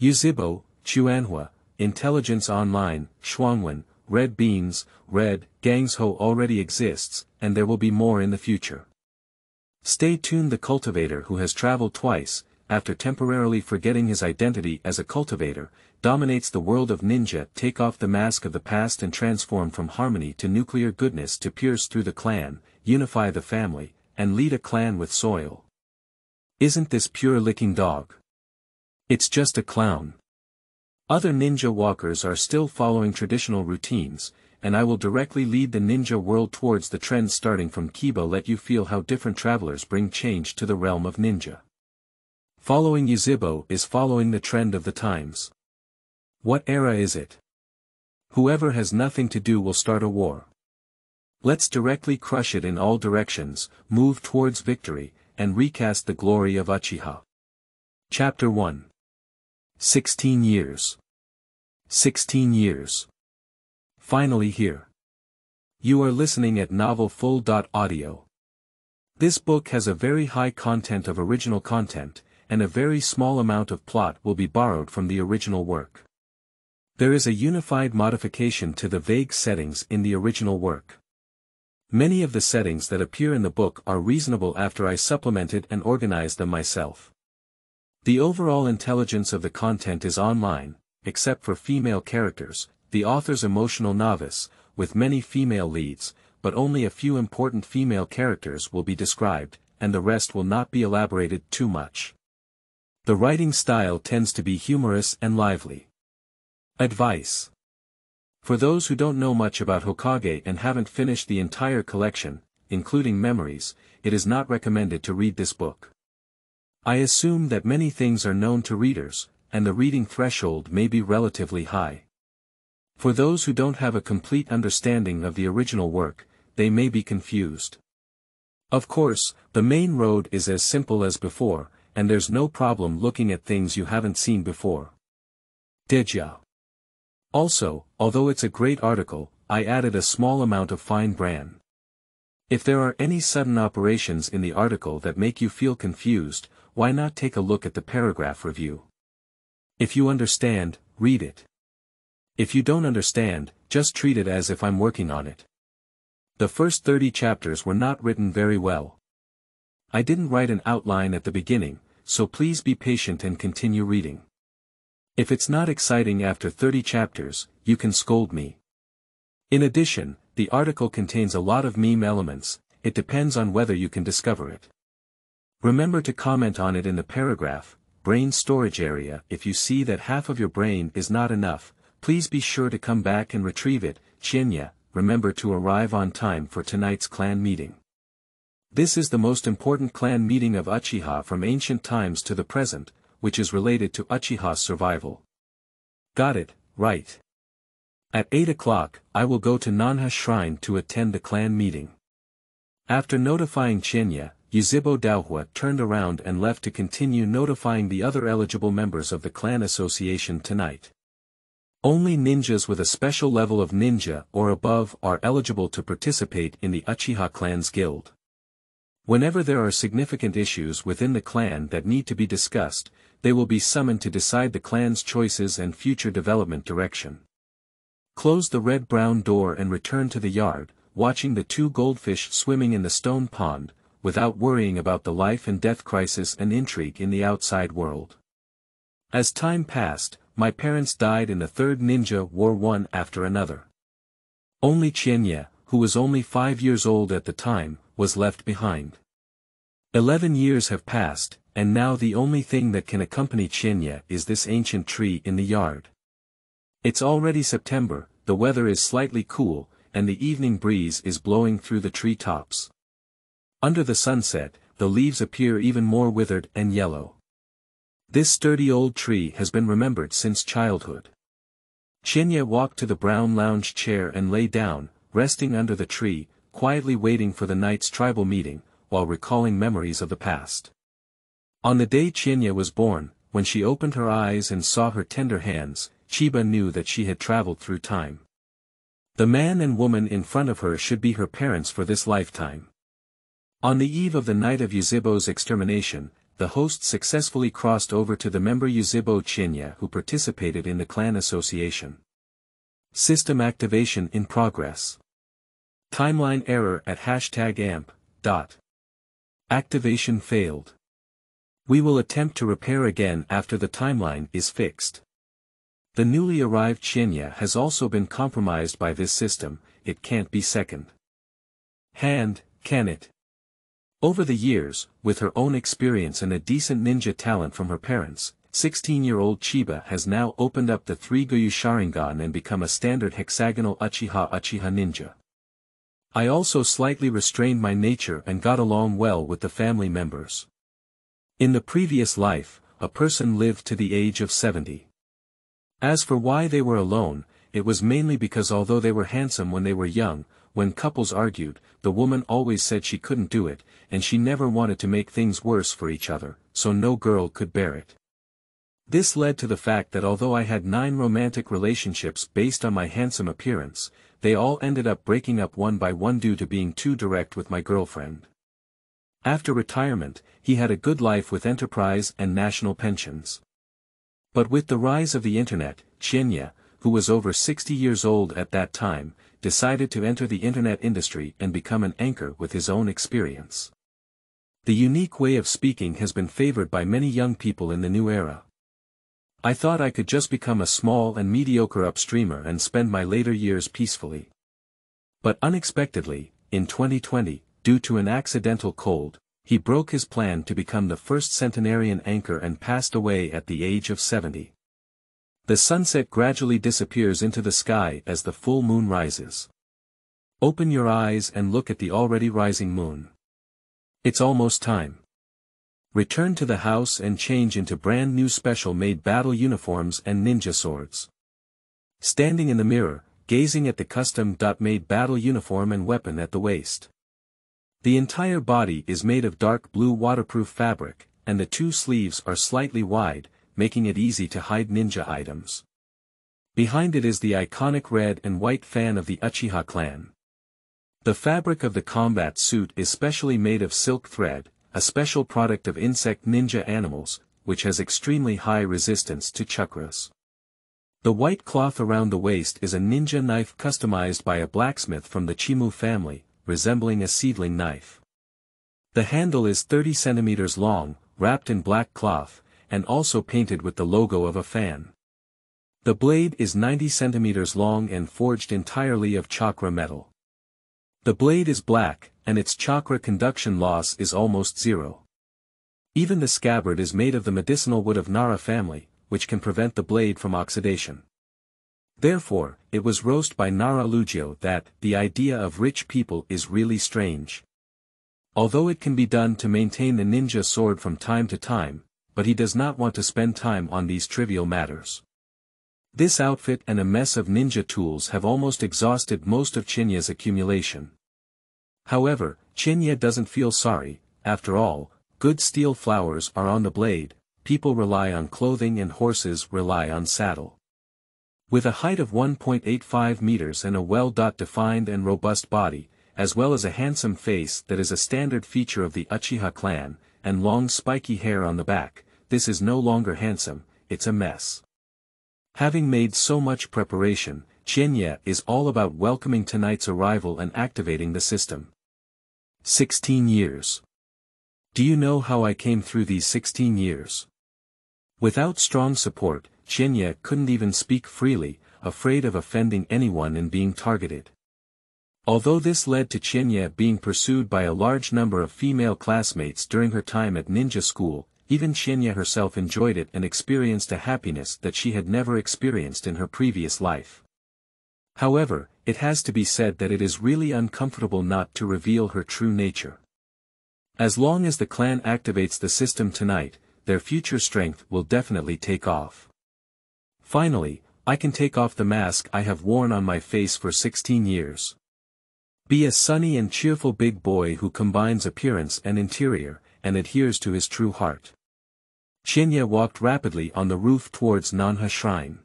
Yuzhibo, Quanhuo, Intelligence Online, Shuangwen, Red Beans, Red, Gangshou already exists, and there will be more in the future. Stay tuned the cultivator who has traveled twice, after temporarily forgetting his identity as a cultivator, dominates the world of ninja take off the mask of the past and transform from harmony to nuclear goodness to pierce through the clan, unify the family, and lead a clan with soil. Isn't this pure licking dog? It's just a clown. Other ninja walkers are still following traditional routines, and I will directly lead the ninja world towards the trends starting from Kiba let you feel how different travelers bring change to the realm of ninja. Following Yuzhibo is following the trend of the times. What era is it? Whoever has nothing to do will start a war. Let's directly crush it in all directions, move towards victory, and recast the glory of Uchiha. Chapter 1 16 years. 16 years. Finally here. You are listening at novelfull.audio. This book has a very high content of original content, and a very small amount of plot will be borrowed from the original work. There is a unified modification to the vague settings in the original work. Many of the settings that appear in the book are reasonable after I supplemented and organized them myself. The overall intelligence of the content is online, except for female characters, the author's emotional novice, with many female leads, but only a few important female characters will be described, and the rest will not be elaborated too much. The writing style tends to be humorous and lively. Advice For those who don't know much about Hokage and haven't finished the entire collection, including memories, it is not recommended to read this book. I assume that many things are known to readers, and the reading threshold may be relatively high. For those who don't have a complete understanding of the original work, they may be confused. Of course, the main road is as simple as before, and there's no problem looking at things you haven't seen before. Deja. Also, although it's a great article, I added a small amount of fine bran. If there are any sudden operations in the article that make you feel confused, why not take a look at the paragraph review? If you understand, read it. If you don't understand, just treat it as if I'm working on it. The first 30 chapters were not written very well. I didn't write an outline at the beginning, so please be patient and continue reading. If it's not exciting after 30 chapters, you can scold me. In addition, the article contains a lot of meme elements, it depends on whether you can discover it. Remember to comment on it in the paragraph, brain storage area if you see that half of your brain is not enough, please be sure to come back and retrieve it, Chinya, remember to arrive on time for tonight's clan meeting. This is the most important clan meeting of Uchiha from ancient times to the present, which is related to Uchiha's survival. Got it, right. At 8 o'clock, I will go to Nanha Shrine to attend the clan meeting. After notifying Chinya, Yuzhibo Daohua turned around and left to continue notifying the other eligible members of the clan association tonight. Only ninjas with a special level of ninja or above are eligible to participate in the Uchiha clan's guild. Whenever there are significant issues within the clan that need to be discussed, they will be summoned to decide the clan's choices and future development direction. Close the red-brown door and return to the yard, watching the two goldfish swimming in the stone pond, without worrying about the life and death crisis and intrigue in the outside world. As time passed, my parents died in the third ninja war one after another. Only Chienya, who was only five years old at the time, was left behind. Eleven years have passed, and now the only thing that can accompany Chinya is this ancient tree in the yard. It's already September, the weather is slightly cool, and the evening breeze is blowing through the tree tops. Under the sunset, the leaves appear even more withered and yellow. This sturdy old tree has been remembered since childhood. Chinya walked to the brown lounge chair and lay down, resting under the tree, quietly waiting for the night's tribal meeting, while recalling memories of the past. On the day Chinya was born, when she opened her eyes and saw her tender hands, Chiba knew that she had traveled through time. The man and woman in front of her should be her parents for this lifetime. On the eve of the night of Yuzhibo's extermination, the host successfully crossed over to the member Yuzhibo Chinya who participated in the clan association. System activation in progress. Timeline error at hashtag AMP, dot. Activation failed. We will attempt to repair again after the timeline is fixed. The newly arrived Chinya has also been compromised by this system, it can't be second. Hand, can it? Over the years, with her own experience and a decent ninja talent from her parents, 16-year-old Chiba has now opened up the three Goju Sharingan and become a standard hexagonal Uchiha Uchiha ninja. I also slightly restrained my nature and got along well with the family members. In the previous life, a person lived to the age of 70. As for why they were alone, it was mainly because although they were handsome when they were young, when couples argued, the woman always said she couldn't do it, and she never wanted to make things worse for each other, so no girl could bear it. This led to the fact that although I had nine romantic relationships based on my handsome appearance, they all ended up breaking up one by one due to being too direct with my girlfriend. After retirement, he had a good life with enterprise and national pensions. But with the rise of the internet, Chinya, who was over 60 years old at that time, decided to enter the internet industry and become an anchor with his own experience. The unique way of speaking has been favored by many young people in the new era. I thought I could just become a small and mediocre upstreamer and spend my later years peacefully. But unexpectedly, in 2020, due to an accidental cold, he broke his plan to become the first centenarian anchor and passed away at the age of 70. The sunset gradually disappears into the sky as the full moon rises. Open your eyes and look at the already rising moon. It's almost time. Return to the house and change into brand new special made battle uniforms and ninja swords. Standing in the mirror, gazing at the custom-made battle uniform and weapon at the waist. The entire body is made of dark blue waterproof fabric, and the two sleeves are slightly wide, making it easy to hide ninja items. Behind it is the iconic red and white fan of the Uchiha clan. The fabric of the combat suit is specially made of silk thread, a special product of insect ninja animals, which has extremely high resistance to chakras. The white cloth around the waist is a ninja knife customized by a blacksmith from the Chimu family, resembling a seedling knife. The handle is 30 centimeters long, wrapped in black cloth, and also painted with the logo of a fan. The blade is 90 centimeters long and forged entirely of chakra metal. The blade is black, and its chakra conduction loss is almost zero. Even the scabbard is made of the medicinal wood of Nara family, which can prevent the blade from oxidation. Therefore, it was roast by Nara Lugio that the idea of rich people is really strange. Although it can be done to maintain the ninja sword from time to time, but he does not want to spend time on these trivial matters. This outfit and a mess of ninja tools have almost exhausted most of Chinya's accumulation. However, Chinya doesn't feel sorry, after all, good steel flowers are on the blade, people rely on clothing and horses rely on saddle. With a height of 1.85 meters and a well-defined and robust body, as well as a handsome face that is a standard feature of the Uchiha clan, and long spiky hair on the back, this is no longer handsome, it's a mess. Having made so much preparation, Chinya is all about welcoming tonight's arrival and activating the system. 16 years. Do you know how I came through these 16 years? Without strong support, Chinya couldn't even speak freely, afraid of offending anyone and being targeted. Although this led to Chinya being pursued by a large number of female classmates during her time at ninja school, even Chinya herself enjoyed it and experienced a happiness that she had never experienced in her previous life. However, it has to be said that it is really uncomfortable not to reveal her true nature. As long as the clan activates the system tonight, their future strength will definitely take off. Finally, I can take off the mask I have worn on my face for 16 years. Be a sunny and cheerful big boy who combines appearance and interior, and adheres to his true heart. Chinya walked rapidly on the roof towards Nanha Shrine.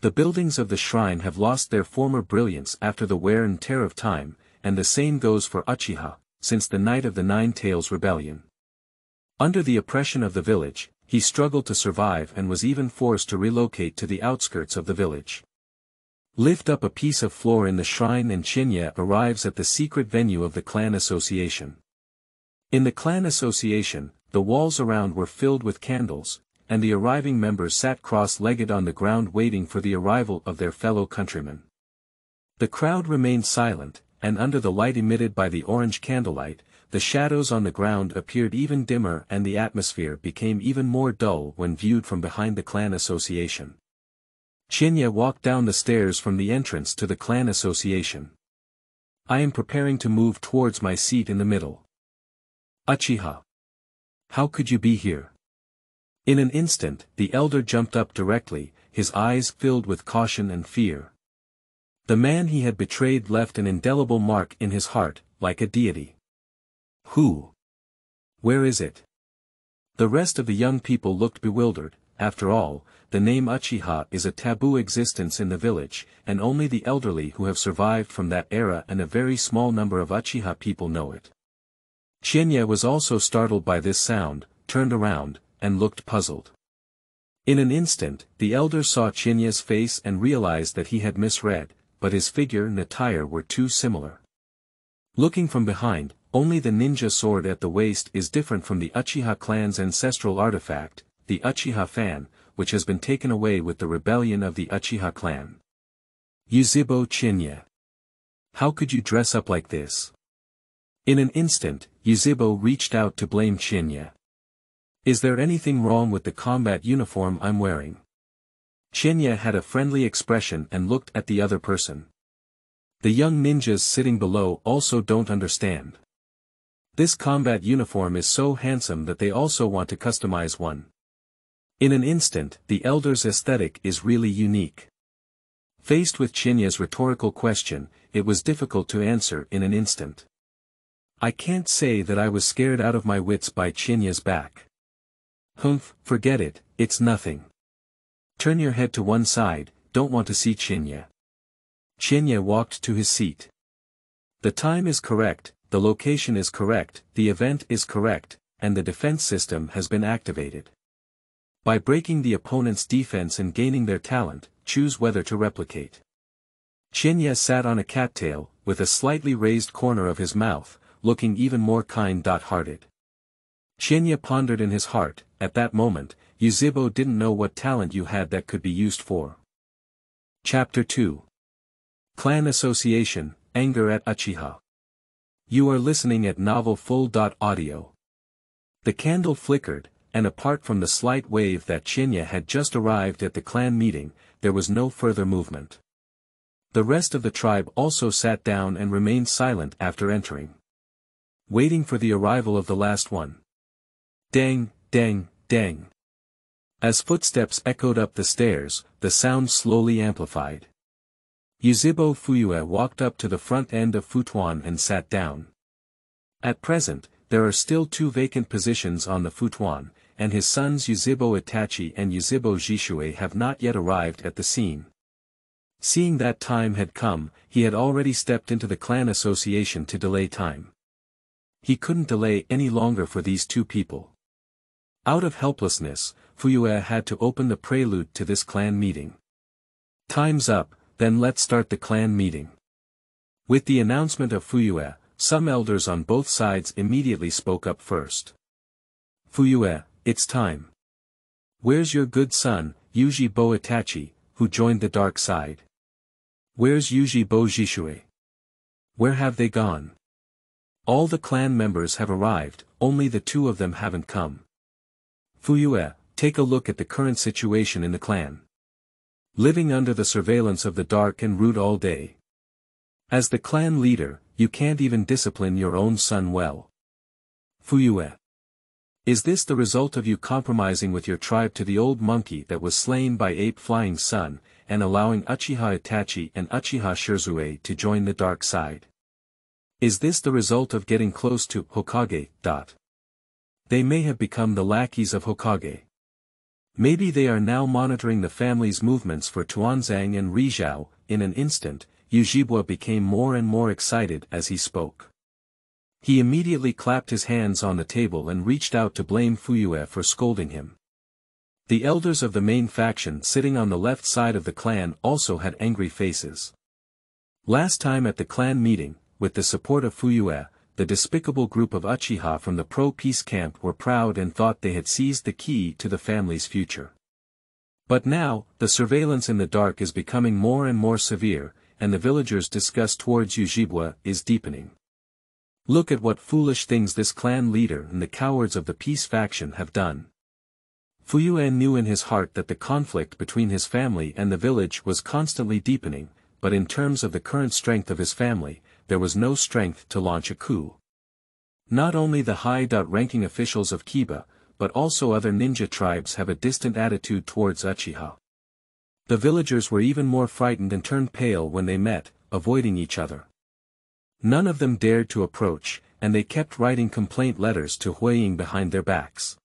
The buildings of the shrine have lost their former brilliance after the wear and tear of time, and the same goes for Uchiha, since the night of the Nine Tails Rebellion. Under the oppression of the village, he struggled to survive and was even forced to relocate to the outskirts of the village. Lift up a piece of floor in the shrine and Chinya arrives at the secret venue of the clan association. In the clan association, the walls around were filled with candles, and the arriving members sat cross-legged on the ground waiting for the arrival of their fellow countrymen. The crowd remained silent, and under the light emitted by the orange candlelight, the shadows on the ground appeared even dimmer and the atmosphere became even more dull when viewed from behind the clan association. Chinya walked down the stairs from the entrance to the clan association. I am preparing to move towards my seat in the middle. Uchiha. How could you be here? In an instant, the elder jumped up directly, his eyes filled with caution and fear. The man he had betrayed left an indelible mark in his heart, like a deity. Who? Where is it? The rest of the young people looked bewildered, after all, the name Uchiha is a taboo existence in the village, and only the elderly who have survived from that era and a very small number of Uchiha people know it. Chinya was also startled by this sound, turned around, and looked puzzled. In an instant, the elder saw Chinya's face and realized that he had misread, but his figure and attire were too similar. Looking from behind, only the ninja sword at the waist is different from the Uchiha clan's ancestral artifact, the Uchiha fan, which has been taken away with the rebellion of the Uchiha clan. Yuzhibo Chinya. How could you dress up like this? In an instant, Yuzhibo reached out to blame Chinya. Is there anything wrong with the combat uniform I'm wearing? Chinya had a friendly expression and looked at the other person. The young ninjas sitting below also don't understand. This combat uniform is so handsome that they also want to customize one. In an instant, the elder's aesthetic is really unique. Faced with Chinya's rhetorical question, it was difficult to answer in an instant. I can't say that I was scared out of my wits by Chinya's back. Humph, forget it, it's nothing. Turn your head to one side, don't want to see Chinya. Chinya walked to his seat. The time is correct, the location is correct, the event is correct, and the defense system has been activated. By breaking the opponent's defense and gaining their talent, choose whether to replicate. Chinya sat on a cattail, with a slightly raised corner of his mouth, looking even more kind-hearted. Chinya pondered in his heart, at that moment, Yuzhibo didn't know what talent you had that could be used for. Chapter 2 Clan Association, Anger at Uchiha You are listening at Novel Full. Audio. The candle flickered, and apart from the slight wave that Chinya had just arrived at the clan meeting, there was no further movement. The rest of the tribe also sat down and remained silent after entering. Waiting for the arrival of the last one. Dang, dang, dang. As footsteps echoed up the stairs, the sound slowly amplified. Yuzhibo Fuyue walked up to the front end of futuan and sat down. At present, there are still two vacant positions on the futuan, and his sons Yuzhibo Itachi and Yuzhibo Jishue have not yet arrived at the scene. Seeing that time had come, he had already stepped into the clan association to delay time. He couldn't delay any longer for these two people. Out of helplessness, Fuyue had to open the prelude to this clan meeting. Time's up, then let's start the clan meeting. With the announcement of Fuyue, some elders on both sides immediately spoke up first. Fuyue, it's time. Where's your good son, Yuji Bo Itachi, who joined the dark side? Where's Yuji Bo Jishue? Where have they gone? All the clan members have arrived, only the two of them haven't come. Fuyue, take a look at the current situation in the clan. Living under the surveillance of the dark and rude all day. As the clan leader, you can't even discipline your own son well. Fuyue. Is this the result of you compromising with your tribe to the old monkey that was slain by Ape Flying Sun, and allowing Uchiha Itachi and Uchiha Shirzue to join the dark side? Is this the result of getting close to Hokage? Dot. They may have become the lackeys of Hokage. Maybe they are now monitoring the family's movements for Tuanzang and Rizhao, in an instant, Yuzhibo became more and more excited as he spoke. He immediately clapped his hands on the table and reached out to blame Fuyue for scolding him. The elders of the main faction sitting on the left side of the clan also had angry faces. Last time at the clan meeting, with the support of Fuyue, the despicable group of Uchiha from the pro-peace camp were proud and thought they had seized the key to the family's future. But now, the surveillance in the dark is becoming more and more severe, and the villagers' disgust towards Ujibwa is deepening. Look at what foolish things this clan leader and the cowards of the peace faction have done. Fuyue knew in his heart that the conflict between his family and the village was constantly deepening, but in terms of the current strength of his family, there was no strength to launch a coup. Not only the high-ranking officials of Kiba, but also other ninja tribes have a distant attitude towards Uchiha. The villagers were even more frightened and turned pale when they met, avoiding each other. None of them dared to approach, and they kept writing complaint letters to Huiying behind their backs.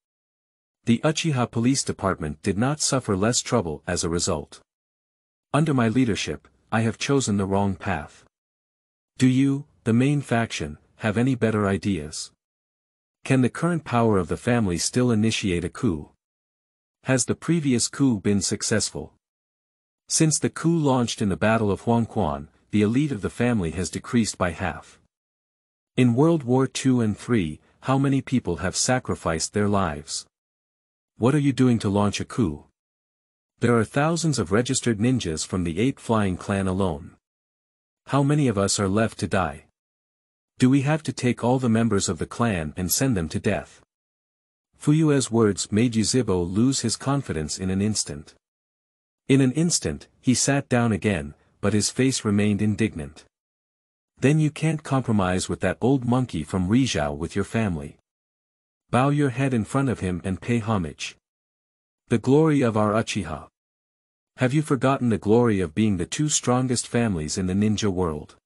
The Uchiha Police Department did not suffer less trouble as a result. Under my leadership, I have chosen the wrong path. Do you, the main faction, have any better ideas? Can the current power of the family still initiate a coup? Has the previous coup been successful? Since the coup launched in the Battle of Huangquan, the elite of the family has decreased by half. In World War II and III, how many people have sacrificed their lives? What are you doing to launch a coup? There are thousands of registered ninjas from the Eight Flying Clan alone. How many of us are left to die? Do we have to take all the members of the clan and send them to death? Fuyue's words made Yuzhibo lose his confidence in an instant. In an instant, he sat down again, but his face remained indignant. Then you can't compromise with that old monkey from Rizhao with your family. Bow your head in front of him and pay homage. The glory of our Uchiha. Have you forgotten the glory of being the two strongest families in the ninja world?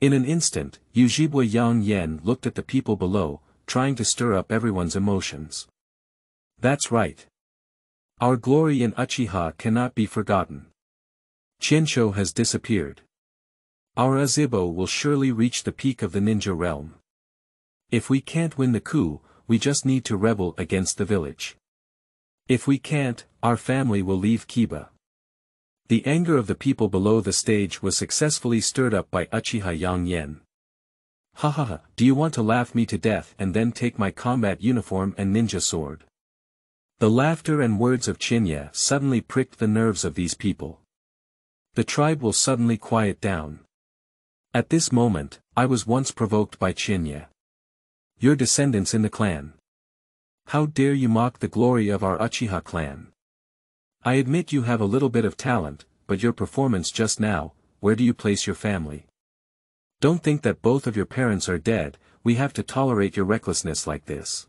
In an instant, Yujibwa Yang Yen looked at the people below, trying to stir up everyone's emotions. That's right. Our glory in Uchiha cannot be forgotten. Qianshou has disappeared. Our Azibo will surely reach the peak of the ninja realm. If we can't win the coup, we just need to rebel against the village. If we can't, our family will leave Kiba. The anger of the people below the stage was successfully stirred up by Uchiha Yang Yen. Ha ha ha, do you want to laugh me to death and then take my combat uniform and ninja sword? The laughter and words of Chinya suddenly pricked the nerves of these people. The tribe will suddenly quiet down. At this moment, I was once provoked by Chinya your descendants in the clan. How dare you mock the glory of our Uchiha clan? I admit you have a little bit of talent, but your performance just now, where do you place your family? Don't think that both of your parents are dead, we have to tolerate your recklessness like this.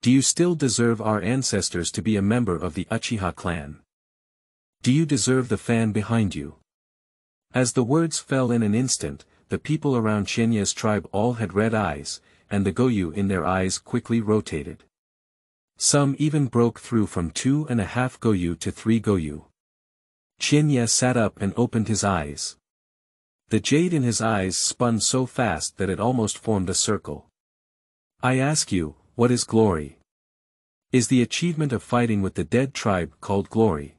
Do you still deserve our ancestors to be a member of the Uchiha clan? Do you deserve the fan behind you? As the words fell in an instant, the people around Chinya's tribe all had red eyes, and the Goyu in their eyes quickly rotated. Some even broke through from two and a half Goyu to three Goyu. Chinya sat up and opened his eyes. The jade in his eyes spun so fast that it almost formed a circle. I ask you, what is glory? Is the achievement of fighting with the dead tribe called glory?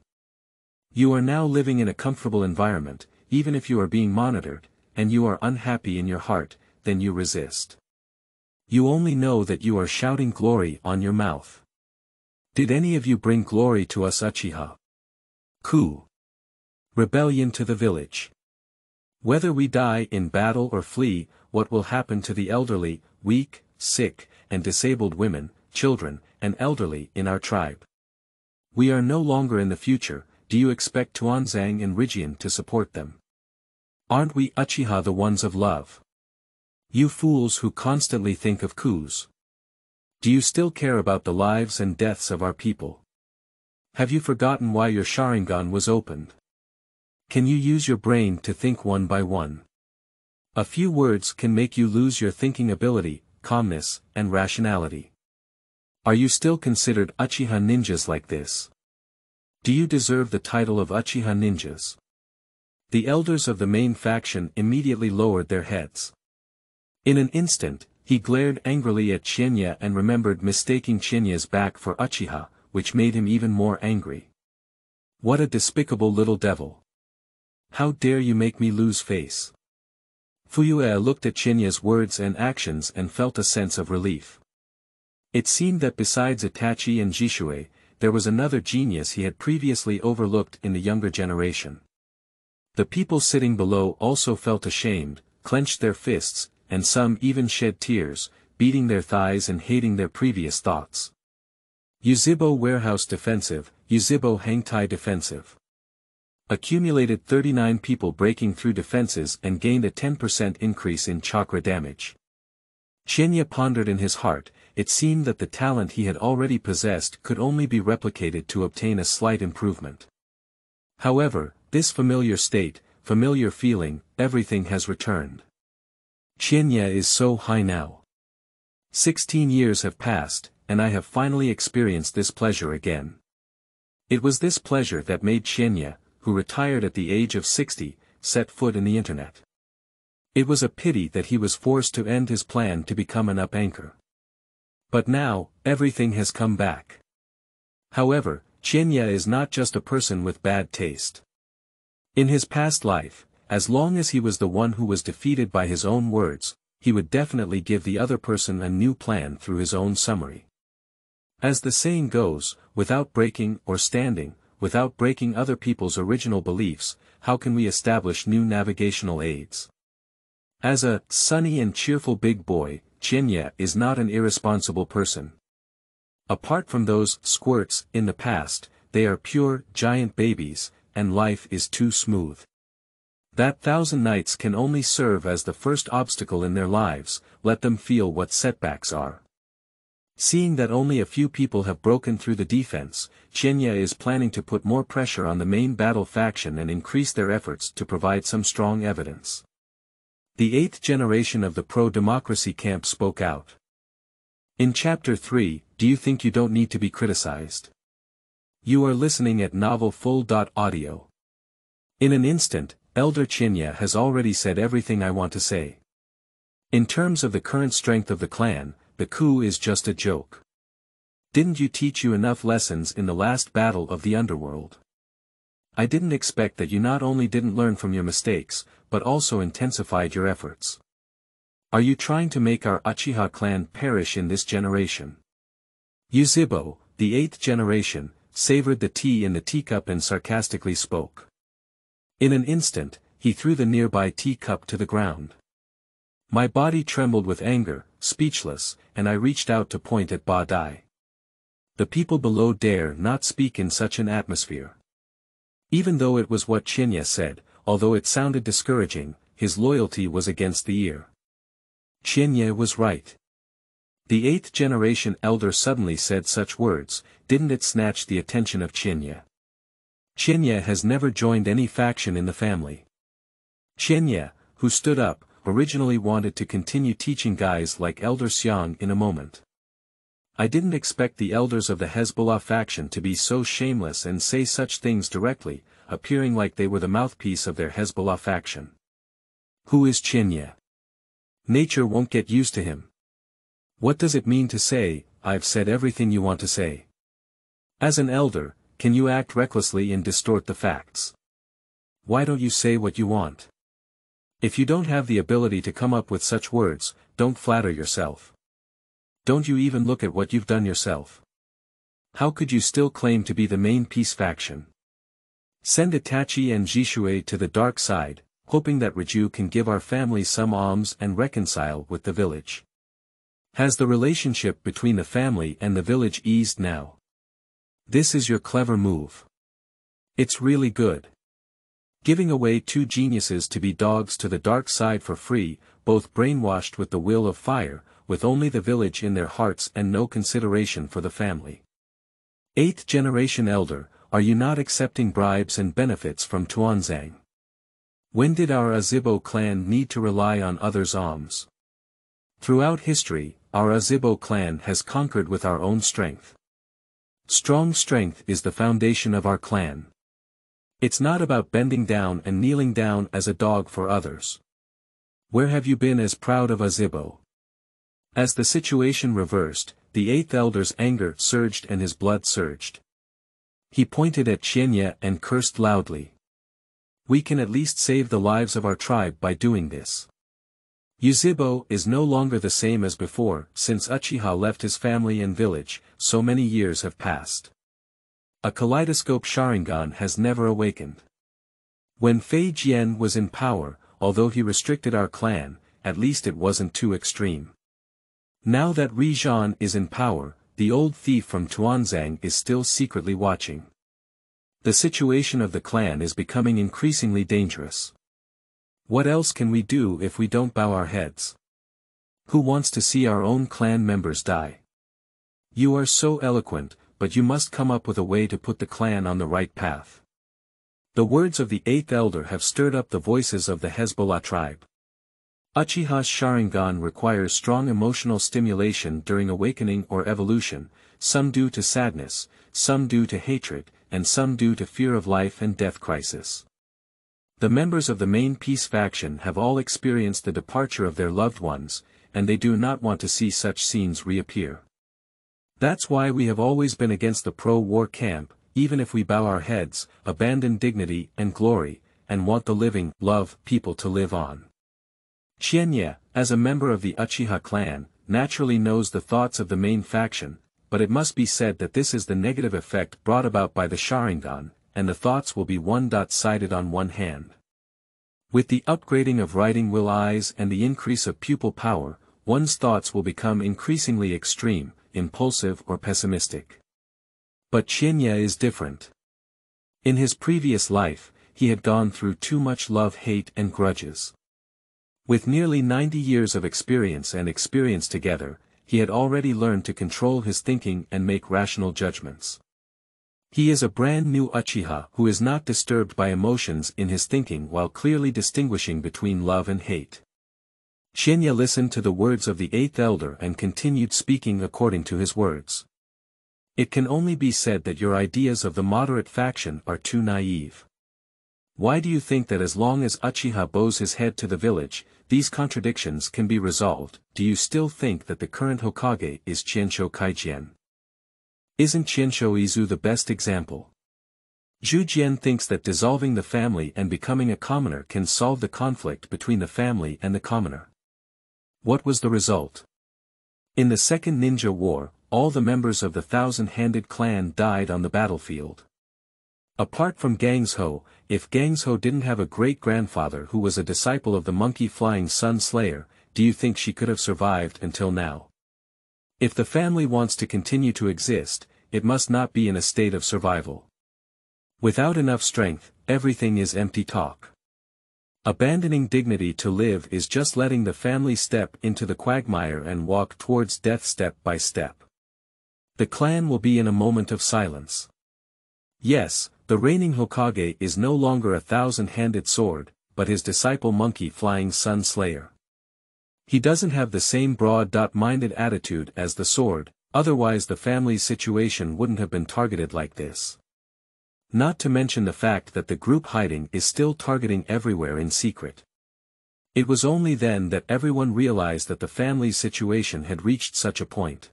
You are now living in a comfortable environment, even if you are being monitored, and you are unhappy in your heart, then you resist. You only know that you are shouting glory on your mouth. Did any of you bring glory to us Uchiha? Coup. Rebellion to the village. Whether we die in battle or flee, what will happen to the elderly, weak, sick, and disabled women, children, and elderly in our tribe? We are no longer in the future, do you expect Tuanzang and Rijian to support them? Aren't we Uchiha the ones of love? You fools who constantly think of coups. Do you still care about the lives and deaths of our people? Have you forgotten why your Sharingan was opened? Can you use your brain to think one by one? A few words can make you lose your thinking ability, calmness, and rationality. Are you still considered Uchiha ninjas like this? Do you deserve the title of Uchiha ninjas? The elders of the main faction immediately lowered their heads. In an instant, he glared angrily at Qianya and remembered mistaking Qianya's back for Uchiha, which made him even more angry. What a despicable little devil. How dare you make me lose face? Fuyue looked at Qianya's words and actions and felt a sense of relief. It seemed that besides Itachi and Jishue, there was another genius he had previously overlooked in the younger generation. The people sitting below also felt ashamed, clenched their fists, and some even shed tears, beating their thighs and hating their previous thoughts. Yuzhibo Warehouse Defensive, Yuzhibo Hangtai Defensive. Accumulated 39 people breaking through defenses and gained a 10% increase in chakra damage. Qianya pondered in his heart, it seemed that the talent he had already possessed could only be replicated to obtain a slight improvement. However, this familiar state, familiar feeling, everything has returned. Qianya is so high now. Sixteen years have passed, and I have finally experienced this pleasure again. It was this pleasure that made Qianya, who retired at the age of 60, set foot in the internet. It was a pity that he was forced to end his plan to become an up anchor. But now, everything has come back. However, Qianya is not just a person with bad taste. In his past life, as long as he was the one who was defeated by his own words, he would definitely give the other person a new plan through his own summary. As the saying goes, without breaking or standing, without breaking other people's original beliefs, how can we establish new navigational aids? As a sunny and cheerful big boy, Qianya is not an irresponsible person. Apart from those squirts in the past, they are pure, giant babies, and life is too smooth. That thousand nights can only serve as the first obstacle in their lives, let them feel what setbacks are. Seeing that only a few people have broken through the defense, Chenya is planning to put more pressure on the main battle faction and increase their efforts to provide some strong evidence. The eighth generation of the pro-democracy camp spoke out. In Chapter 3, Do you think you don't need to be criticized? You are listening at Novel Full. Audio. In an instant, Elder Chinya has already said everything I want to say. In terms of the current strength of the clan, the coup is just a joke. Didn't you teach you enough lessons in the last battle of the underworld? I didn't expect that you not only didn't learn from your mistakes, but also intensified your efforts. Are you trying to make our Uchiha clan perish in this generation? Yuzhibo, the eighth generation, savored the tea in the teacup and sarcastically spoke. In an instant, he threw the nearby teacup to the ground. My body trembled with anger, speechless, and I reached out to point at Ba Dai. The people below dare not speak in such an atmosphere. Even though it was what Qianya said, although it sounded discouraging, his loyalty was against the ear. Qianya was right. The eighth generation elder suddenly said such words, didn't it snatch the attention of Qianya? Qianya has never joined any faction in the family. Qianya, who stood up, originally wanted to continue teaching guys like Elder Xiang in a moment. I didn't expect the elders of the Hezbollah faction to be so shameless and say such things directly, appearing like they were the mouthpiece of their Hezbollah faction. Who is Qianya? Nature won't get used to him. What does it mean to say, I've said everything you want to say? As an elder, can you act recklessly and distort the facts? Why don't you say what you want? If you don't have the ability to come up with such words, don't flatter yourself. Don't you even look at what you've done yourself. How could you still claim to be the main peace faction? Send Itachi and Jishue to the dark side, hoping that Raju can give our family some alms and reconcile with the village. Has the relationship between the family and the village eased now? This is your clever move. It's really good. Giving away two geniuses to be dogs to the dark side for free, both brainwashed with the will of fire, with only the village in their hearts and no consideration for the family. Eighth generation elder, are you not accepting bribes and benefits from Tuanzang? When did our Azibo clan need to rely on others' alms? Throughout history, our Azibo clan has conquered with our own strength. Strong strength is the foundation of our clan. It's not about bending down and kneeling down as a dog for others. Where have you been as proud of Azibo? As the situation reversed, the eighth elder's anger surged and his blood surged. He pointed at Qianye and cursed loudly. We can at least save the lives of our tribe by doing this. Yuzhibo is no longer the same as before, since Uchiha left his family and village, so many years have passed. A kaleidoscope Sharingan has never awakened. When Fei Jian was in power, although he restricted our clan, at least it wasn't too extreme. Now that Ri Zhan is in power, the old thief from Tuanzang is still secretly watching. The situation of the clan is becoming increasingly dangerous. What else can we do if we don't bow our heads? Who wants to see our own clan members die? You are so eloquent, but you must come up with a way to put the clan on the right path. The words of the eighth elder have stirred up the voices of the Hezbollah tribe. Uchiha's Sharingan requires strong emotional stimulation during awakening or evolution, some due to sadness, some due to hatred, and some due to fear of life and death crisis. The members of the main peace faction have all experienced the departure of their loved ones, and they do not want to see such scenes reappear. That's why we have always been against the pro-war camp, even if we bow our heads, abandon dignity and glory, and want the living, love, people to live on. Qianye, as a member of the Uchiha clan, naturally knows the thoughts of the main faction, but it must be said that this is the negative effect brought about by the Sharingan, and the thoughts will be one-sided on one hand. With the upgrading of writing will eyes and the increase of pupil power, one's thoughts will become increasingly extreme, impulsive or pessimistic. But Qianye is different. In his previous life, he had gone through too much love-hate and grudges. With nearly 90 years of experience and experience together, he had already learned to control his thinking and make rational judgments. He is a brand new Uchiha who is not disturbed by emotions in his thinking while clearly distinguishing between love and hate. Qianye listened to the words of the eighth elder and continued speaking according to his words. It can only be said that your ideas of the moderate faction are too naive. Why do you think that as long as Uchiha bows his head to the village, these contradictions can be resolved, do you still think that the current Hokage is Qianzhou Kaijian? Isn't Qianzhou Izu the best example? Zhu Jian thinks that dissolving the family and becoming a commoner can solve the conflict between the family and the commoner. What was the result? In the Second Ninja War, all the members of the Thousand-Handed Clan died on the battlefield. Apart from Gangzhou, if Gangzhou didn't have a great-grandfather who was a disciple of the monkey-flying sun slayer, do you think she could have survived until now? If the family wants to continue to exist, it must not be in a state of survival. Without enough strength, everything is empty talk. Abandoning dignity to live is just letting the family step into the quagmire and walk towards death step by step. The clan will be in a moment of silence. Yes, the reigning Hokage is no longer a thousand-handed sword, but his disciple monkey flying sun slayer. He doesn't have the same broad-minded attitude as the sword, otherwise the family's situation wouldn't have been targeted like this. Not to mention the fact that the group hiding is still targeting everywhere in secret. It was only then that everyone realized that the family's situation had reached such a point.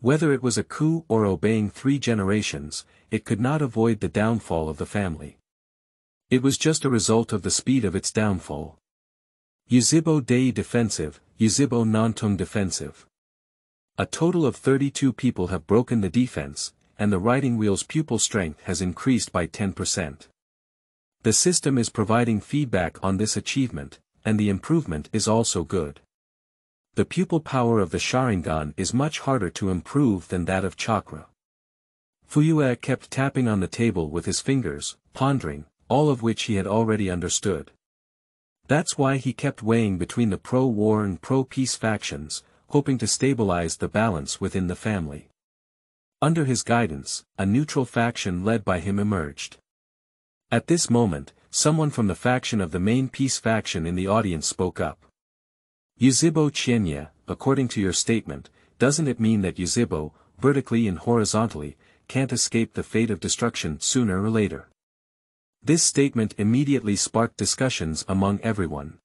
Whether it was a coup or obeying three generations, it could not avoid the downfall of the family. It was just a result of the speed of its downfall. Yuzhibo Dei defensive, Yuzhibo Nantung defensive. A total of 32 people have broken the defense, and the writing wheel's pupil strength has increased by 10%. The system is providing feedback on this achievement, and the improvement is also good. The pupil power of the Sharingan is much harder to improve than that of chakra. Fuyue kept tapping on the table with his fingers, pondering, all of which he had already understood. That's why he kept weighing between the pro-war and pro-peace factions, hoping to stabilize the balance within the family. Under his guidance, a neutral faction led by him emerged. At this moment, someone from the faction of the main peace faction in the audience spoke up. Yuzhibo Qianye, according to your statement, doesn't it mean that Yuzhibo, vertically and horizontally, can't escape the fate of destruction sooner or later? This statement immediately sparked discussions among everyone.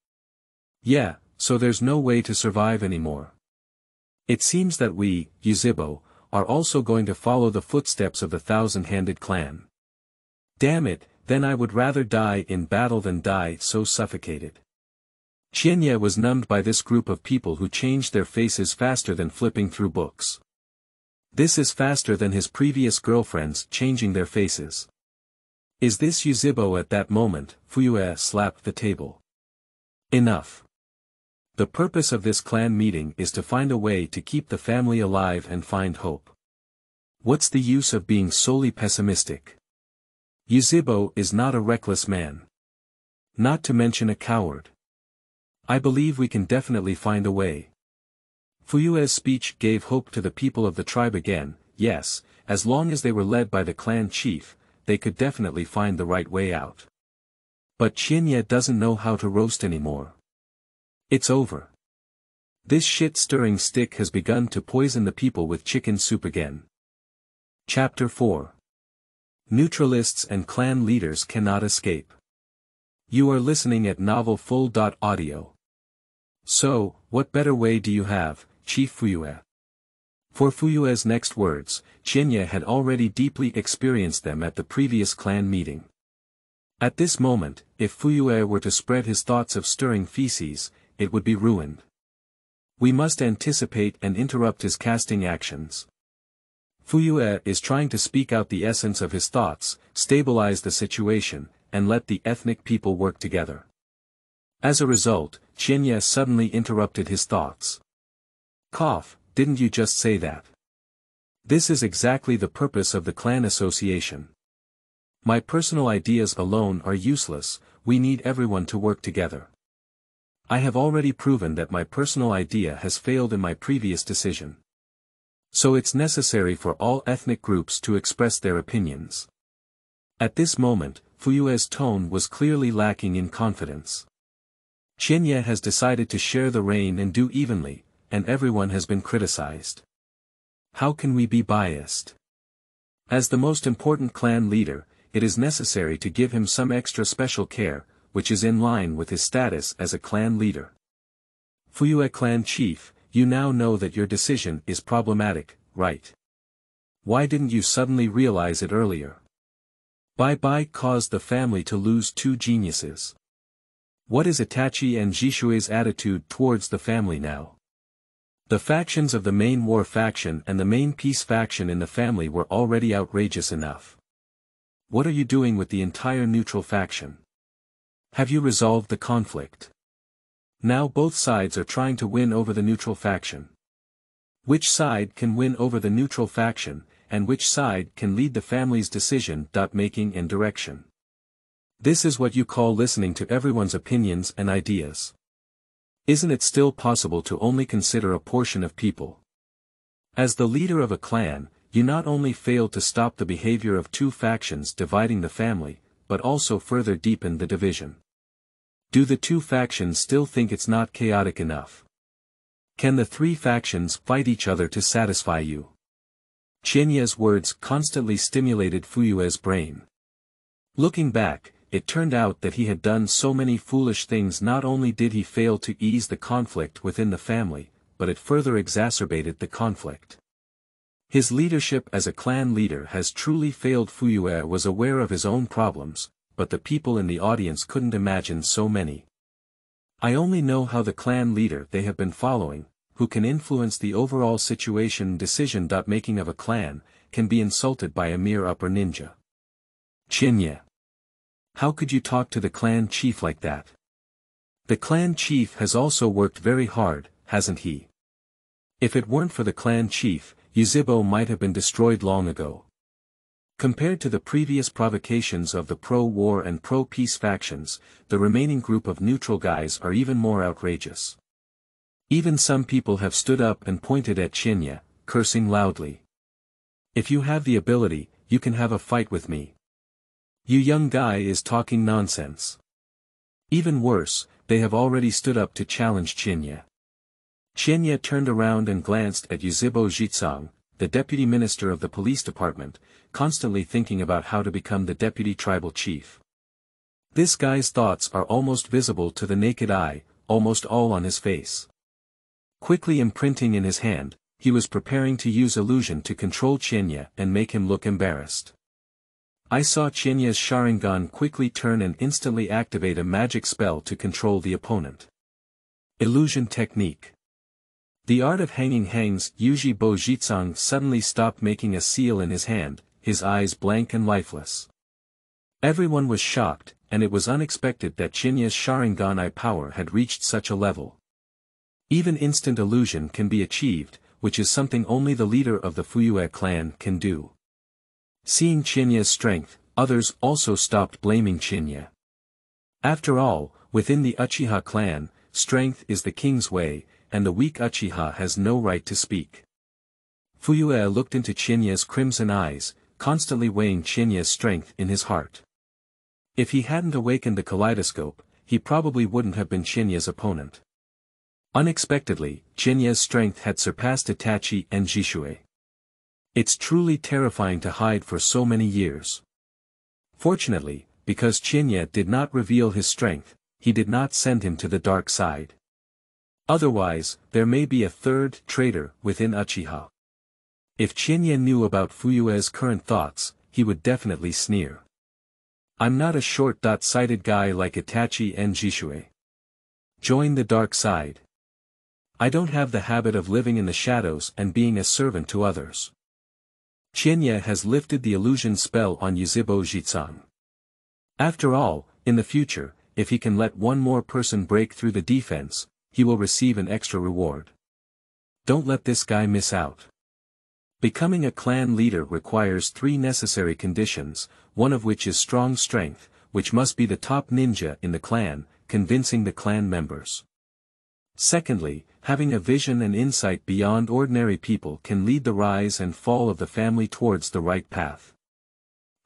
Yeah, so there's no way to survive anymore. It seems that we, Yuzhibo, are also going to follow the footsteps of the thousand-handed clan. Damn it, then I would rather die in battle than die so suffocated. Qianye was numbed by this group of people who changed their faces faster than flipping through books. This is faster than his previous girlfriends changing their faces. Is this Yuzhibo at that moment, Fuyue slapped the table. Enough. The purpose of this clan meeting is to find a way to keep the family alive and find hope. What's the use of being solely pessimistic? Yuzhibo is not a reckless man. Not to mention a coward. I believe we can definitely find a way. Fuyue's speech gave hope to the people of the tribe again, yes, as long as they were led by the clan chief, they could definitely find the right way out. But Qianye doesn't know how to roast anymore. It's over. This shit-stirring stick has begun to poison the people with chicken soup again. Chapter 4 Neutralists and clan leaders cannot escape. You are listening at Novel Full. Audio. So, what better way do you have, Chief Fuyue? For Fuyue's next words, Qianye had already deeply experienced them at the previous clan meeting. At this moment, if Fuyue were to spread his thoughts of stirring feces, it would be ruined. We must anticipate and interrupt his casting actions. Fuyue is trying to speak out the essence of his thoughts, stabilize the situation, and let the ethnic people work together. As a result, Qianye suddenly interrupted his thoughts. Cough, didn't you just say that? This is exactly the purpose of the clan association. My personal ideas alone are useless, we need everyone to work together. I have already proven that my personal idea has failed in my previous decision. So it's necessary for all ethnic groups to express their opinions. At this moment, Fuyue's tone was clearly lacking in confidence. Qianye has decided to share the reign and do evenly, and everyone has been criticized. How can we be biased? As the most important clan leader, it is necessary to give him some extra special care, which is in line with his status as a clan leader. Fuyue clan chief, you now know that your decision is problematic, right? Why didn't you suddenly realize it earlier? Bye-bye caused the family to lose two geniuses. What is Itachi and Jishui's attitude towards the family now? The factions of the main war faction and the main peace faction in the family were already outrageous enough. What are you doing with the entire neutral faction? Have you resolved the conflict? Now both sides are trying to win over the neutral faction. Which side can win over the neutral faction, and which side can lead the family's decision making and direction. This is what you call listening to everyone's opinions and ideas. Isn't it still possible to only consider a portion of people? As the leader of a clan, you not only failed to stop the behavior of two factions dividing the family, but also further deepened the division. Do the two factions still think it's not chaotic enough? Can the three factions fight each other to satisfy you? Qianye's words constantly stimulated Fuyue's brain. Looking back, it turned out that he had done so many foolish things not only did he fail to ease the conflict within the family, but it further exacerbated the conflict. His leadership as a clan leader has truly failed Fuyue was aware of his own problems, but the people in the audience couldn't imagine so many. I only know how the clan leader they have been following, who can influence the overall situation decision making of a clan, can be insulted by a mere upper ninja. Qianye. How could you talk to the clan chief like that? The clan chief has also worked very hard, hasn't he? If it weren't for the clan chief, Yuzhibo might have been destroyed long ago. Compared to the previous provocations of the pro-war and pro-peace factions, the remaining group of neutral guys are even more outrageous. Even some people have stood up and pointed at Qianye, cursing loudly. If you have the ability, you can have a fight with me. You young guy is talking nonsense. Even worse, they have already stood up to challenge Qianye. Qianye turned around and glanced at Yuzhibo Zhitsang, the deputy minister of the police department, constantly thinking about how to become the deputy tribal chief. This guy's thoughts are almost visible to the naked eye, almost all on his face. Quickly imprinting in his hand, he was preparing to use illusion to control Qianye and make him look embarrassed. I saw Qianye's Sharingan quickly turn and instantly activate a magic spell to control the opponent. Illusion Technique The art of hanging Hang's Yuzhibo Jitsang suddenly stopped making a seal in his hand, his eyes blank and lifeless. Everyone was shocked, and it was unexpected that Qianye's Sharingan eye power had reached such a level. Even instant illusion can be achieved, which is something only the leader of the Fuyue clan can do. Seeing Qianye's strength, others also stopped blaming Qianye. After all, within the Uchiha clan, strength is the king's way, and the weak Uchiha has no right to speak. Fuyue looked into Qianye's crimson eyes, constantly weighing Qianye's strength in his heart. If he hadn't awakened the kaleidoscope, he probably wouldn't have been Qianye's opponent. Unexpectedly, Qianye's strength had surpassed Itachi and Jishui. It's truly terrifying to hide for so many years. Fortunately, because Qianye did not reveal his strength, he did not send him to the dark side. Otherwise, there may be a third traitor within Uchiha. If Qianye knew about Fuyue's current thoughts, he would definitely sneer. I'm not a short-sighted guy like Itachi and Jishui. Join the dark side. I don't have the habit of living in the shadows and being a servant to others. Qianye has lifted the illusion spell on Yuzhibo Jitsang. After all, in the future, if he can let one more person break through the defense, he will receive an extra reward. Don't let this guy miss out. Becoming a clan leader requires three necessary conditions, one of which is strong strength, which must be the top ninja in the clan, convincing the clan members. Secondly, having a vision and insight beyond ordinary people can lead the rise and fall of the family towards the right path.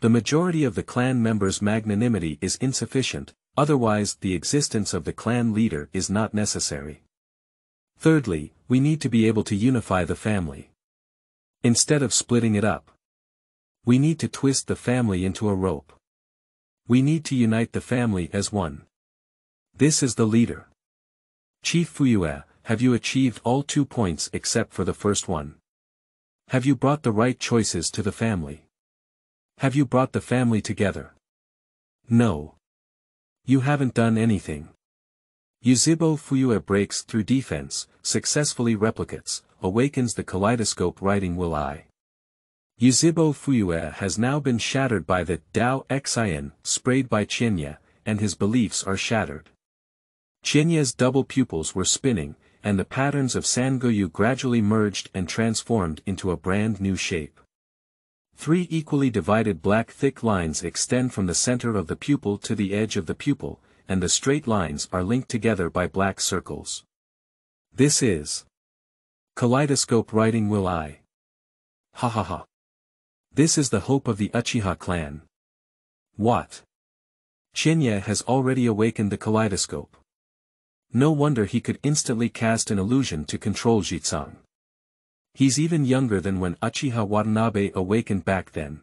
The majority of the clan members' magnanimity is insufficient, Otherwise the existence of the clan leader is not necessary. Thirdly, we need to be able to unify the family. Instead of splitting it up. We need to twist the family into a rope. We need to unite the family as one. This is the leader. Chief Fuyue, have you achieved all two points except for the first one? Have you brought the right choices to the family? Have you brought the family together? No. You haven't done anything. Yuzhibo Fuyue breaks through defense, successfully replicates, awakens the kaleidoscope writing will I. Yuzhibo Fuyue has now been shattered by the Dao Xian sprayed by Qianye, and his beliefs are shattered. Qianye's double pupils were spinning, and the patterns of Sangoyu gradually merged and transformed into a brand new shape. Three equally divided black thick lines extend from the center of the pupil to the edge of the pupil, and the straight lines are linked together by black circles. This is Kaleidoscope writing will I. Ha ha ha. This is the hope of the Uchiha clan. What? Qianye has already awakened the kaleidoscope. No wonder he could instantly cast an illusion to control Jitsang. He's even younger than when Uchiha Watanabe awakened back then.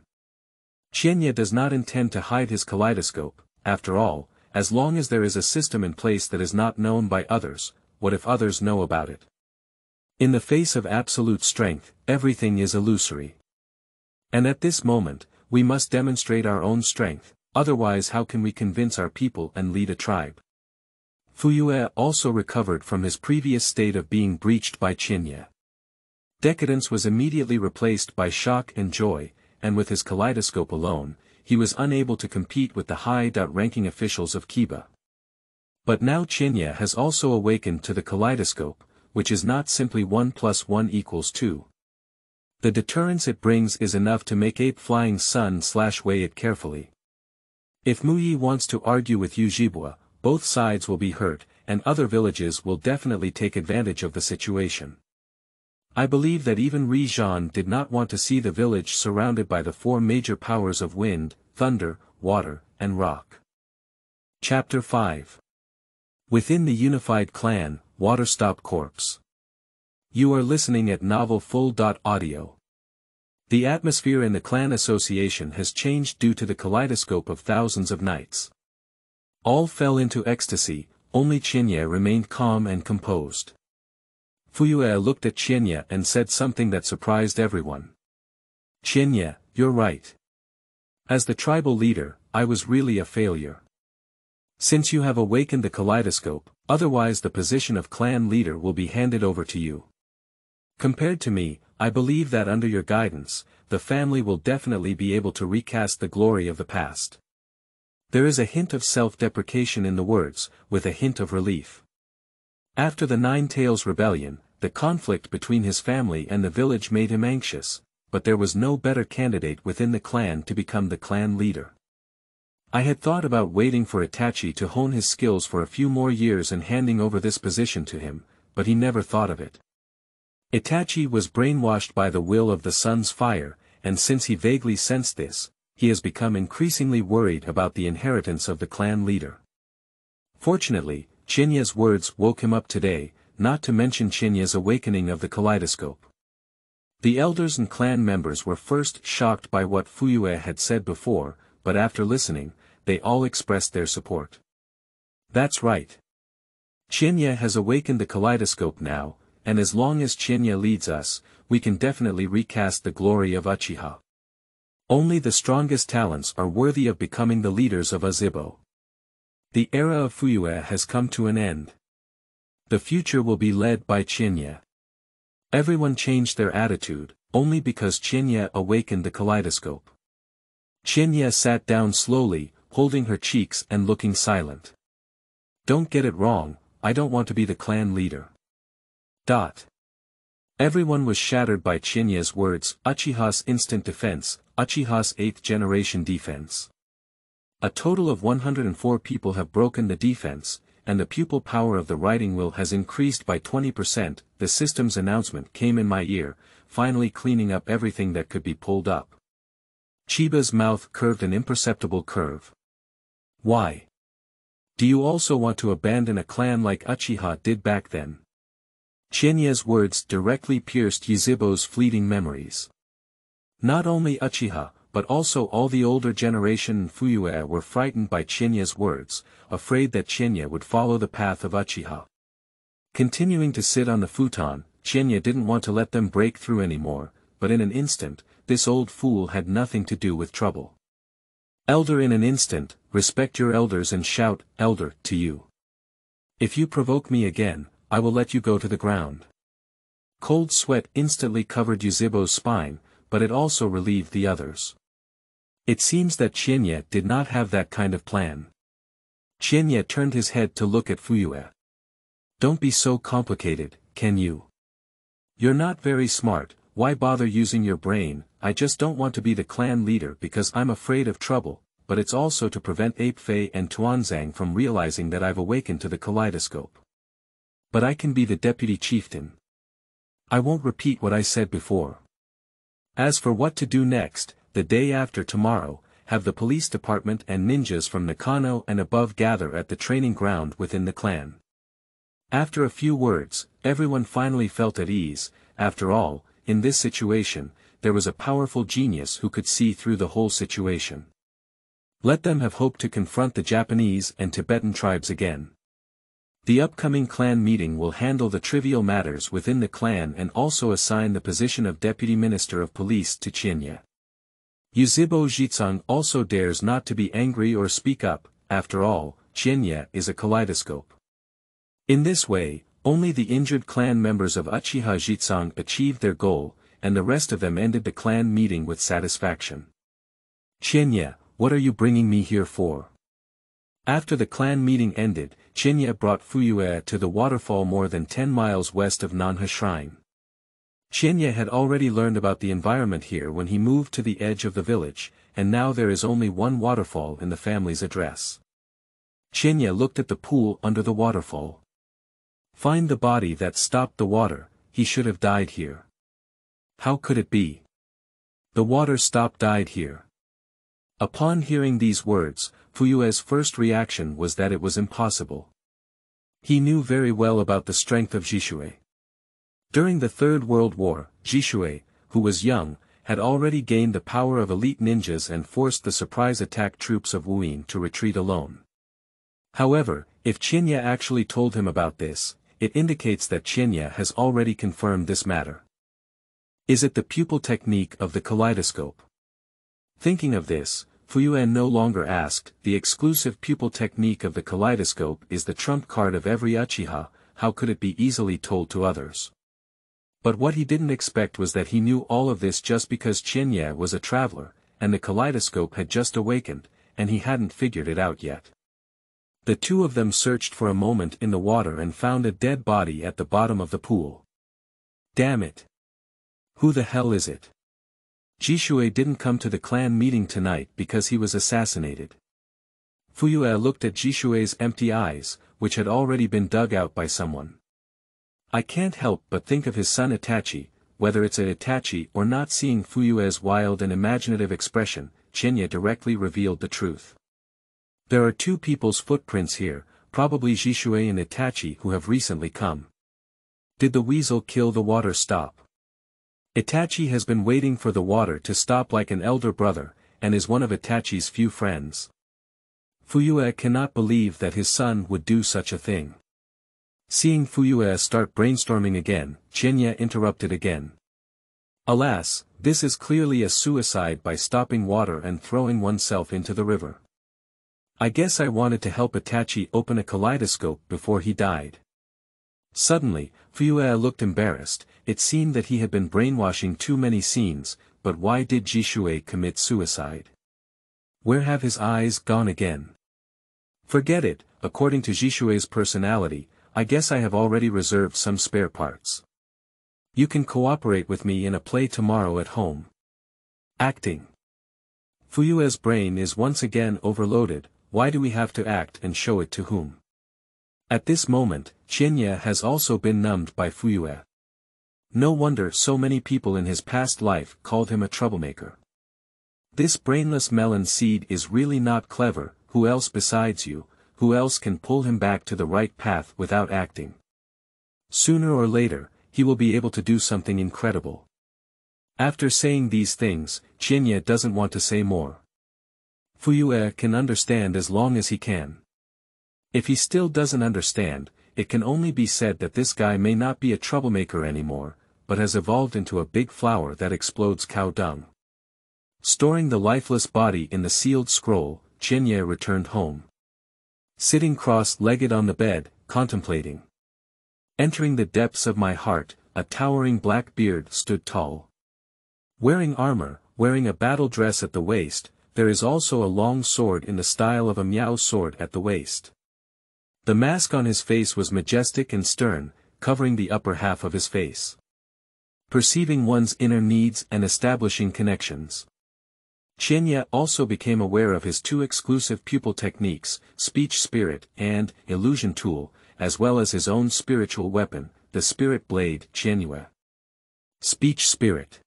Qianye does not intend to hide his kaleidoscope, after all, as long as there is a system in place that is not known by others, what if others know about it? In the face of absolute strength, everything is illusory. And at this moment, we must demonstrate our own strength, otherwise how can we convince our people and lead a tribe? Fuyue also recovered from his previous state of being breached by Qianye. Decadence was immediately replaced by shock and joy, and with his kaleidoscope alone, he was unable to compete with the high-ranking officials of Kiba. But now Qianye has also awakened to the kaleidoscope, which is not simply 1 plus 1 equals 2. The deterrence it brings is enough to make Ape Flying Sun slash weigh it carefully. If Muyi wants to argue with Yuzhibo, both sides will be hurt, and other villages will definitely take advantage of the situation. I believe that even Ri Zhan did not want to see the village surrounded by the four major powers of wind, thunder, water, and rock. Chapter 5 Within the unified clan, Waterstop Corpse. You are listening at Novel Full. Audio. The atmosphere in the clan association has changed due to the kaleidoscope of thousands of nights. All fell into ecstasy, only Qianye remained calm and composed. Fuyue looked at Qianye and said something that surprised everyone. Qianye, you're right. As the tribal leader, I was really a failure. Since you have awakened the kaleidoscope, otherwise the position of clan leader will be handed over to you. Compared to me, I believe that under your guidance, the family will definitely be able to recast the glory of the past. There is a hint of self-deprecation in the words, with a hint of relief. After the Nine Tails rebellion, the conflict between his family and the village made him anxious, but there was no better candidate within the clan to become the clan leader. I had thought about waiting for Itachi to hone his skills for a few more years and handing over this position to him, but he never thought of it. Itachi was brainwashed by the will of the sun's fire, and since he vaguely sensed this, he has become increasingly worried about the inheritance of the clan leader. Fortunately, Qianye's words woke him up today, not to mention Qianye's awakening of the kaleidoscope. The elders and clan members were first shocked by what Fuyue had said before, but after listening, they all expressed their support. That's right. Qianye has awakened the kaleidoscope now, and as long as Qianye leads us, we can definitely recast the glory of Uchiha. Only the strongest talents are worthy of becoming the leaders of Azibo. The era of Fuyue has come to an end. The future will be led by Qianye. Everyone changed their attitude, only because Qianye awakened the kaleidoscope. Qianye sat down slowly, holding her cheeks and looking silent. Don't get it wrong, I don't want to be the clan leader. Dot. Everyone was shattered by Qianye's words, Uchiha's instant defense, Uchiha's 8th generation defense. A total of 104 people have broken the defense, and the pupil power of the writing wheel has increased by 20%, the system's announcement came in my ear, finally cleaning up everything that could be pulled up. Chiba's mouth curved an imperceptible curve. Why? Do you also want to abandon a clan like Uchiha did back then? Qianye's words directly pierced Yuzhibo's fleeting memories. Not only Uchiha, but also all the older generation in Fuyue were frightened by Qianye's words, afraid that Qianye would follow the path of Uchiha. Continuing to sit on the futon, Qianye didn't want to let them break through anymore, but in an instant, this old fool had nothing to do with trouble. Elder in an instant, respect your elders and shout, Elder, to you. If you provoke me again, I will let you go to the ground. Cold sweat instantly covered Yuzhibo's spine, but it also relieved the others. It seems that Qianye did not have that kind of plan. Qianye turned his head to look at Fuyue. Don't be so complicated, can you? You're not very smart, why bother using your brain, I just don't want to be the clan leader because I'm afraid of trouble, but it's also to prevent Ape Fei and Tuanzang from realizing that I've awakened to the kaleidoscope. But I can be the deputy chieftain. I won't repeat what I said before. As for what to do next, the day after tomorrow, have the police department and ninjas from Nakano and above gather at the training ground within the clan. After a few words, everyone finally felt at ease, after all, in this situation, there was a powerful genius who could see through the whole situation. Let them have hope to confront the Japanese and Tibetan tribes again. The upcoming clan meeting will handle the trivial matters within the clan and also assign the position of Deputy Minister of Police to Qianye. Yuzhibo Jitsang also dares not to be angry or speak up, after all, Qianye is a kaleidoscope. In this way, only the injured clan members of Uchiha Jitsang achieved their goal, and the rest of them ended the clan meeting with satisfaction. Qianye, what are you bringing me here for? After the clan meeting ended, Qianye brought Fuyue to the waterfall more than 10 miles west of Nanhe Shrine. Qianye had already learned about the environment here when he moved to the edge of the village, and now there is only one waterfall in the family's address. Qianye looked at the pool under the waterfall. Find the body that stopped the water, he should have died here. How could it be? The water stopped died here. Upon hearing these words, Fuyue's first reaction was that it was impossible. He knew very well about the strength of Jishue. During the Third World War, Jishue, who was young, had already gained the power of elite ninjas and forced the surprise attack troops of Wuyin to retreat alone. However, if Qianye actually told him about this, it indicates that Qianye has already confirmed this matter. Is it the pupil technique of the kaleidoscope? Thinking of this, Fuyue no longer asked, the exclusive pupil technique of the kaleidoscope is the trump card of every Uchiha, how could it be easily told to others? But what he didn't expect was that he knew all of this just because Qianye was a traveler, and the kaleidoscope had just awakened, and he hadn't figured it out yet. The two of them searched for a moment in the water and found a dead body at the bottom of the pool. Damn it. Who the hell is it? Jishue didn't come to the clan meeting tonight because he was assassinated. Fuyue looked at Jishue's empty eyes, which had already been dug out by someone. I can't help but think of his son Itachi, whether it's a Itachi or not seeing Fuyue's wild and imaginative expression, Qianye directly revealed the truth. There are two people's footprints here, probably Jishue and Itachi who have recently come. Did the weasel kill the water stop? Itachi has been waiting for the water to stop like an elder brother, and is one of Itachi's few friends. Fuyue cannot believe that his son would do such a thing. Seeing Fuyue start brainstorming again, Qianye interrupted again. Alas, this is clearly a suicide by stopping water and throwing oneself into the river. I guess I wanted to help Itachi open a kaleidoscope before he died. Suddenly, Fuyue looked embarrassed, it seemed that he had been brainwashing too many scenes, but why did Jishue commit suicide? Where have his eyes gone again? Forget it, according to Jishue's personality, I guess I have already reserved some spare parts. You can cooperate with me in a play tomorrow at home. Acting. Fuyue's brain is once again overloaded, why do we have to act and show it to whom? At this moment, Qianye has also been numbed by Fuyue. No wonder so many people in his past life called him a troublemaker. This brainless melon seed is really not clever, who else besides you, who else can pull him back to the right path without acting? Sooner or later, he will be able to do something incredible. After saying these things, Qianye doesn't want to say more. Fuyue can understand as long as he can. If he still doesn't understand, it can only be said that this guy may not be a troublemaker anymore, but has evolved into a big flower that explodes cow dung. Storing the lifeless body in the sealed scroll, Qianye returned home. Sitting cross-legged on the bed, contemplating. Entering the depths of my heart, a towering black beard stood tall. Wearing armor, wearing a battle dress at the waist, there is also a long sword in the style of a Miao sword at the waist. The mask on his face was majestic and stern, covering the upper half of his face. Perceiving one's inner needs and establishing connections. Qianye also became aware of his two exclusive pupil techniques, speech spirit and illusion tool, as well as his own spiritual weapon, the spirit blade Qianyue. Speech spirit.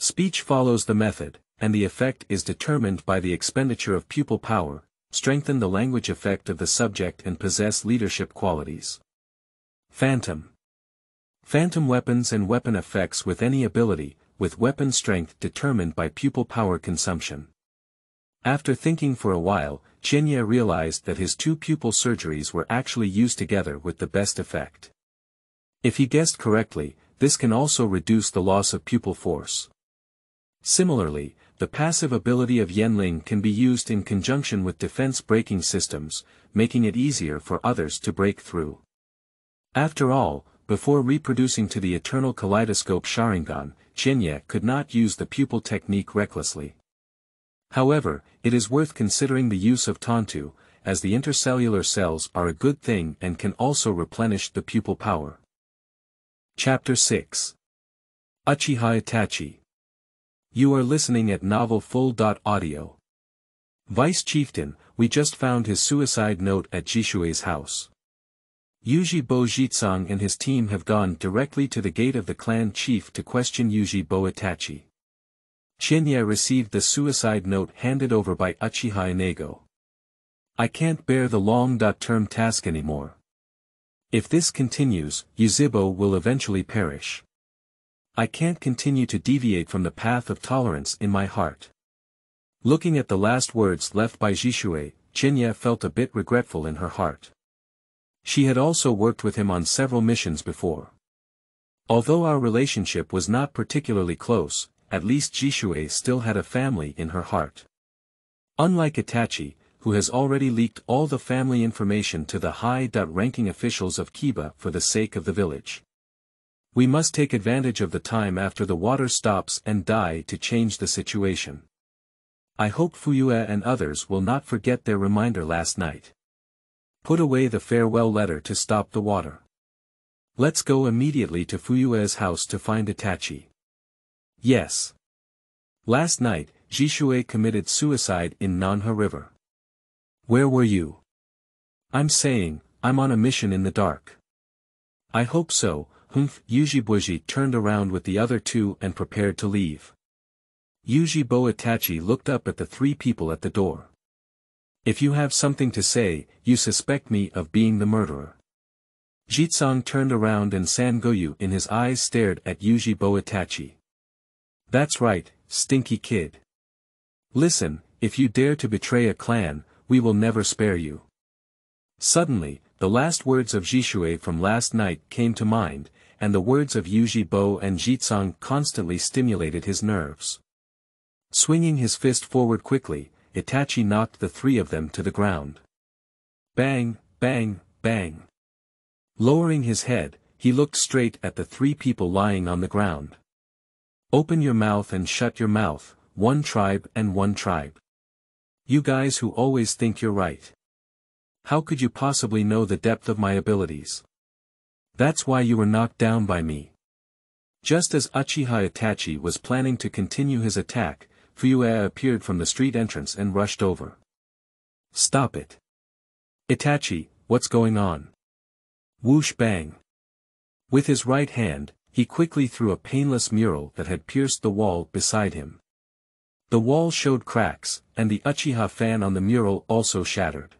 Speech follows the method, and the effect is determined by the expenditure of pupil power, strengthen the language effect of the subject and possess leadership qualities. Phantom. Phantom weapons and weapon effects with any ability, with weapon strength determined by pupil power consumption. After thinking for a while, Qianye realized that his two pupil surgeries were actually used together with the best effect. If he guessed correctly, this can also reduce the loss of pupil force. Similarly, the passive ability of Yanling can be used in conjunction with defense breaking systems, making it easier for others to break through. After all, before reproducing to the eternal kaleidoscope Sharingan, Qianye could not use the pupil technique recklessly. However, it is worth considering the use of Tantu, as the intercellular cells are a good thing and can also replenish the pupil power. Chapter 6 Uchiha Itachi you are listening at novelfull.audio. Vice Chieftain, we just found his suicide note at Jishue's house. Yuzhibo Jitsang and his team have gone directly to the gate of the clan chief to question Yuzhibo Itachi. Qianye received the suicide note handed over by Uchiha Inego. I can't bear the long-term task anymore. If this continues, Yuzhibo will eventually perish. I can't continue to deviate from the path of tolerance in my heart. Looking at the last words left by Jishue, Qianye felt a bit regretful in her heart. She had also worked with him on several missions before. Although our relationship was not particularly close, at least Jishue still had a family in her heart. Unlike Itachi, who has already leaked all the family information to the high-ranking officials of Kiba for the sake of the village. We must take advantage of the time after the water stops and die to change the situation. I hope Fuyue and others will not forget their reminder last night. Put away the farewell letter to stop the water. Let's go immediately to Fuyue's house to find Itachi. Yes. Last night, Jishue committed suicide in Nanha River. Where were you? I'm saying, I'm on a mission in the dark. I hope so, Humph Yujibuji turned around with the other two and prepared to leave. Yuzhibo Itachi looked up at the three people at the door. If you have something to say, you suspect me of being the murderer. Jitsang turned around and Sangoyu in his eyes stared at Yuzhibo Itachi. That's right, stinky kid. Listen, if you dare to betray a clan, we will never spare you. Suddenly, the last words of Jishue from last night came to mind, and the words of Yuzhibo and Jitsang constantly stimulated his nerves. Swinging his fist forward quickly, Itachi knocked the three of them to the ground. Bang, bang, bang. Lowering his head, he looked straight at the three people lying on the ground. Open your mouth and shut your mouth, one tribe and one tribe. You guys who always think you're right. How could you possibly know the depth of my abilities? That's why you were knocked down by me. Just as Uchiha Itachi was planning to continue his attack, Fuyue appeared from the street entrance and rushed over. Stop it. Itachi, what's going on? Whoosh bang. With his right hand, he quickly threw a painless mural that had pierced the wall beside him. The wall showed cracks, and the Uchiha fan on the mural also shattered.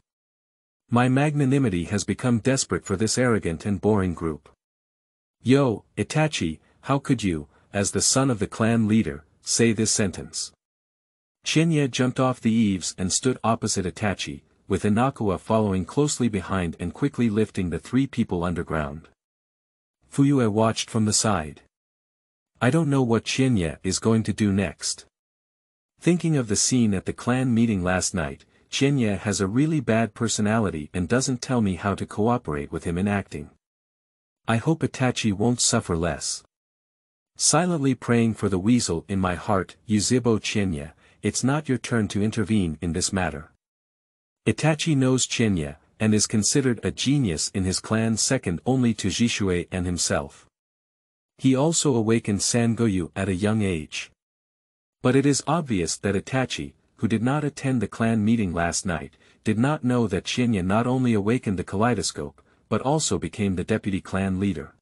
My magnanimity has become desperate for this arrogant and boring group. Yo, Itachi, how could you, as the son of the clan leader, say this sentence? Qianye jumped off the eaves and stood opposite Itachi, with Inakawa following closely behind and quickly lifting the three people underground. Fuyue watched from the side. I don't know what Qianye is going to do next. Thinking of the scene at the clan meeting last night, Qianye has a really bad personality and doesn't tell me how to cooperate with him in acting. I hope Itachi won't suffer less. Silently praying for the weasel in my heart, Yuzhibo Qianye, it's not your turn to intervene in this matter. Itachi knows Qianye, and is considered a genius in his clan second only to Jishue and himself. He also awakened Sangoyu at a young age. But it is obvious that Itachi, who did not attend the clan meeting last night, did not know that Qianye not only awakened the kaleidoscope, but also became the deputy clan leader.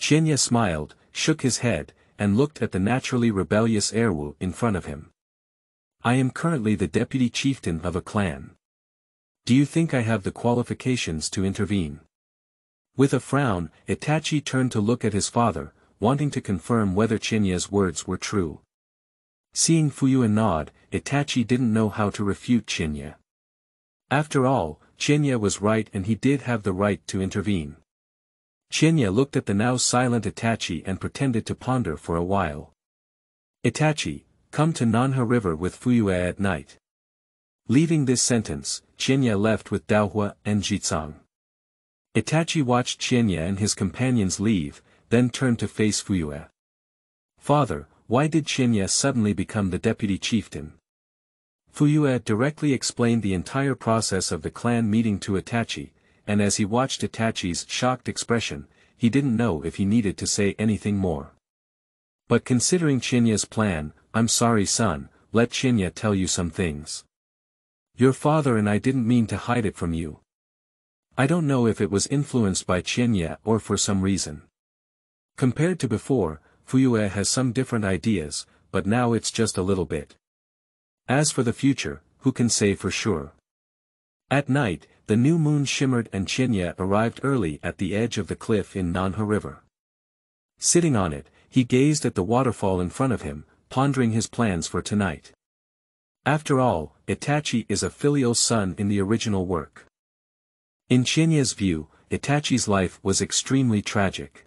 Qianye smiled, shook his head, and looked at the naturally rebellious Erwu in front of him. I am currently the deputy chieftain of a clan. Do you think I have the qualifications to intervene? With a frown, Itachi turned to look at his father, wanting to confirm whether Qianye's words were true. Seeing Fuyue nod, Itachi didn't know how to refute Qianye. After all, Qianye was right and he did have the right to intervene. Qianye looked at the now silent Itachi and pretended to ponder for a while. Itachi, come to Nanha River with Fuyue at night. Leaving this sentence, Qianye left with Daohua and Jitsang. Itachi watched Qianye and his companions leave, then turned to face Fuyue. Father, why did Qianye suddenly become the deputy chieftain? Fuyue directly explained the entire process of the clan meeting to Itachi, and as he watched Itachi's shocked expression, he didn't know if he needed to say anything more. But considering Qianye's plan, I'm sorry son, let Qianye tell you some things. Your father and I didn't mean to hide it from you. I don't know if it was influenced by Qianye or for some reason. Compared to before, Fuyue has some different ideas, but now it's just a little bit. As for the future, who can say for sure? At night, the new moon shimmered and Qianye arrived early at the edge of the cliff in Nanha River. Sitting on it, he gazed at the waterfall in front of him, pondering his plans for tonight. After all, Itachi is a filial son in the original work. In Qianye's view, Itachi's life was extremely tragic.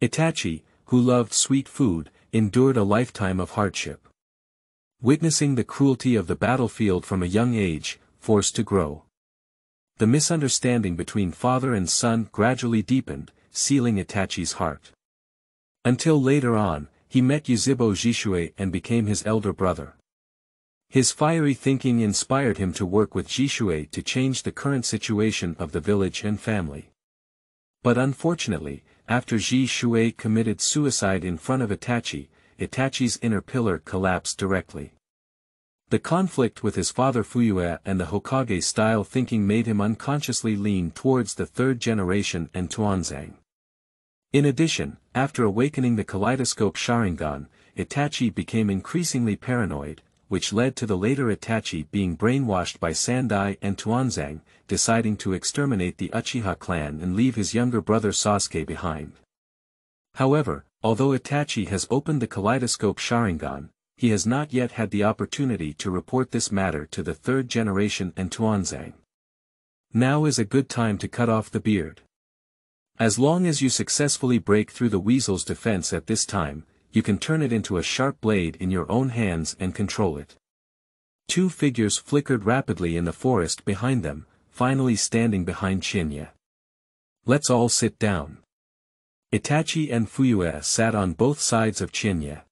Itachi, who loved sweet food, endured a lifetime of hardship. Witnessing the cruelty of the battlefield from a young age, forced to grow. The misunderstanding between father and son gradually deepened, sealing Itachi's heart. Until later on, he met Yuzhibo Jishue and became his elder brother. His fiery thinking inspired him to work with Jishue to change the current situation of the village and family. But unfortunately, after Jishue committed suicide in front of Itachi, Itachi's inner pillar collapsed directly. The conflict with his father Fuyue and the Hokage-style thinking made him unconsciously lean towards the third generation and Tuanzang. In addition, after awakening the kaleidoscope Sharingan, Itachi became increasingly paranoid, which led to the later Itachi being brainwashed by Sandai and Tuanzang, deciding to exterminate the Uchiha clan and leave his younger brother Sasuke behind. However, although Itachi has opened the kaleidoscope Sharingan, he has not yet had the opportunity to report this matter to the third generation and Tuanzang. Now is a good time to cut off the beard. As long as you successfully break through the weasel's defense at this time, you can turn it into a sharp blade in your own hands and control it. Two figures flickered rapidly in the forest behind them, finally standing behind Qianye. Let's all sit down. Itachi and Fuyue sat on both sides of Qianye.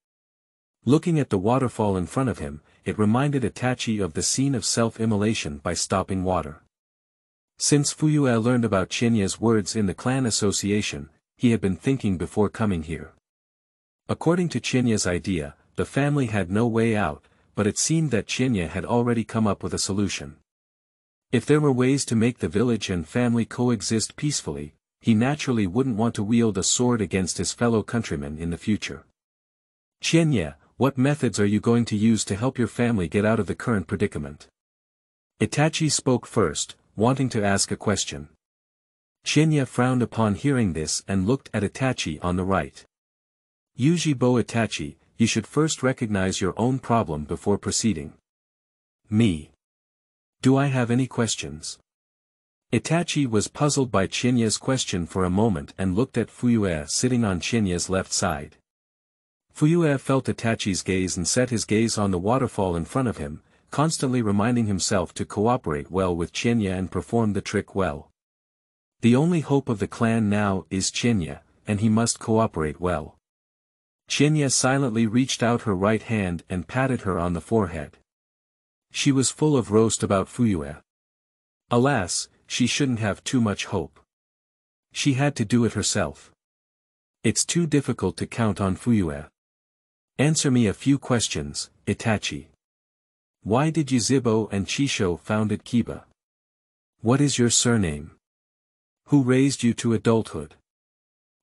Looking at the waterfall in front of him, it reminded Itachi of the scene of self-immolation by stopping water. Since Fuyue learned about Qianye's words in the clan association, he had been thinking before coming here. According to Qianye's idea, the family had no way out, but it seemed that Qianye had already come up with a solution. If there were ways to make the village and family coexist peacefully, he naturally wouldn't want to wield a sword against his fellow countrymen in the future. Qianye, what methods are you going to use to help your family get out of the current predicament? Itachi spoke first, wanting to ask a question. Qianye frowned upon hearing this and looked at Itachi on the right. Yuzhibo Itachi, you should first recognize your own problem before proceeding. Me. Do I have any questions? Itachi was puzzled by Qianye's question for a moment and looked at Fuyue sitting on Qianye's left side. Fuyue felt Itachi's gaze and set his gaze on the waterfall in front of him, constantly reminding himself to cooperate well with Qianye and perform the trick well. The only hope of the clan now is Qianye, and he must cooperate well. Qianye silently reached out her right hand and patted her on the forehead. She was full of roast about Fuyue. Alas, she shouldn't have too much hope. She had to do it herself. It's too difficult to count on Fuyue. Answer me a few questions, Itachi. Why did Yuzhibo and Chisho founded Kiba? What is your surname? Who raised you to adulthood?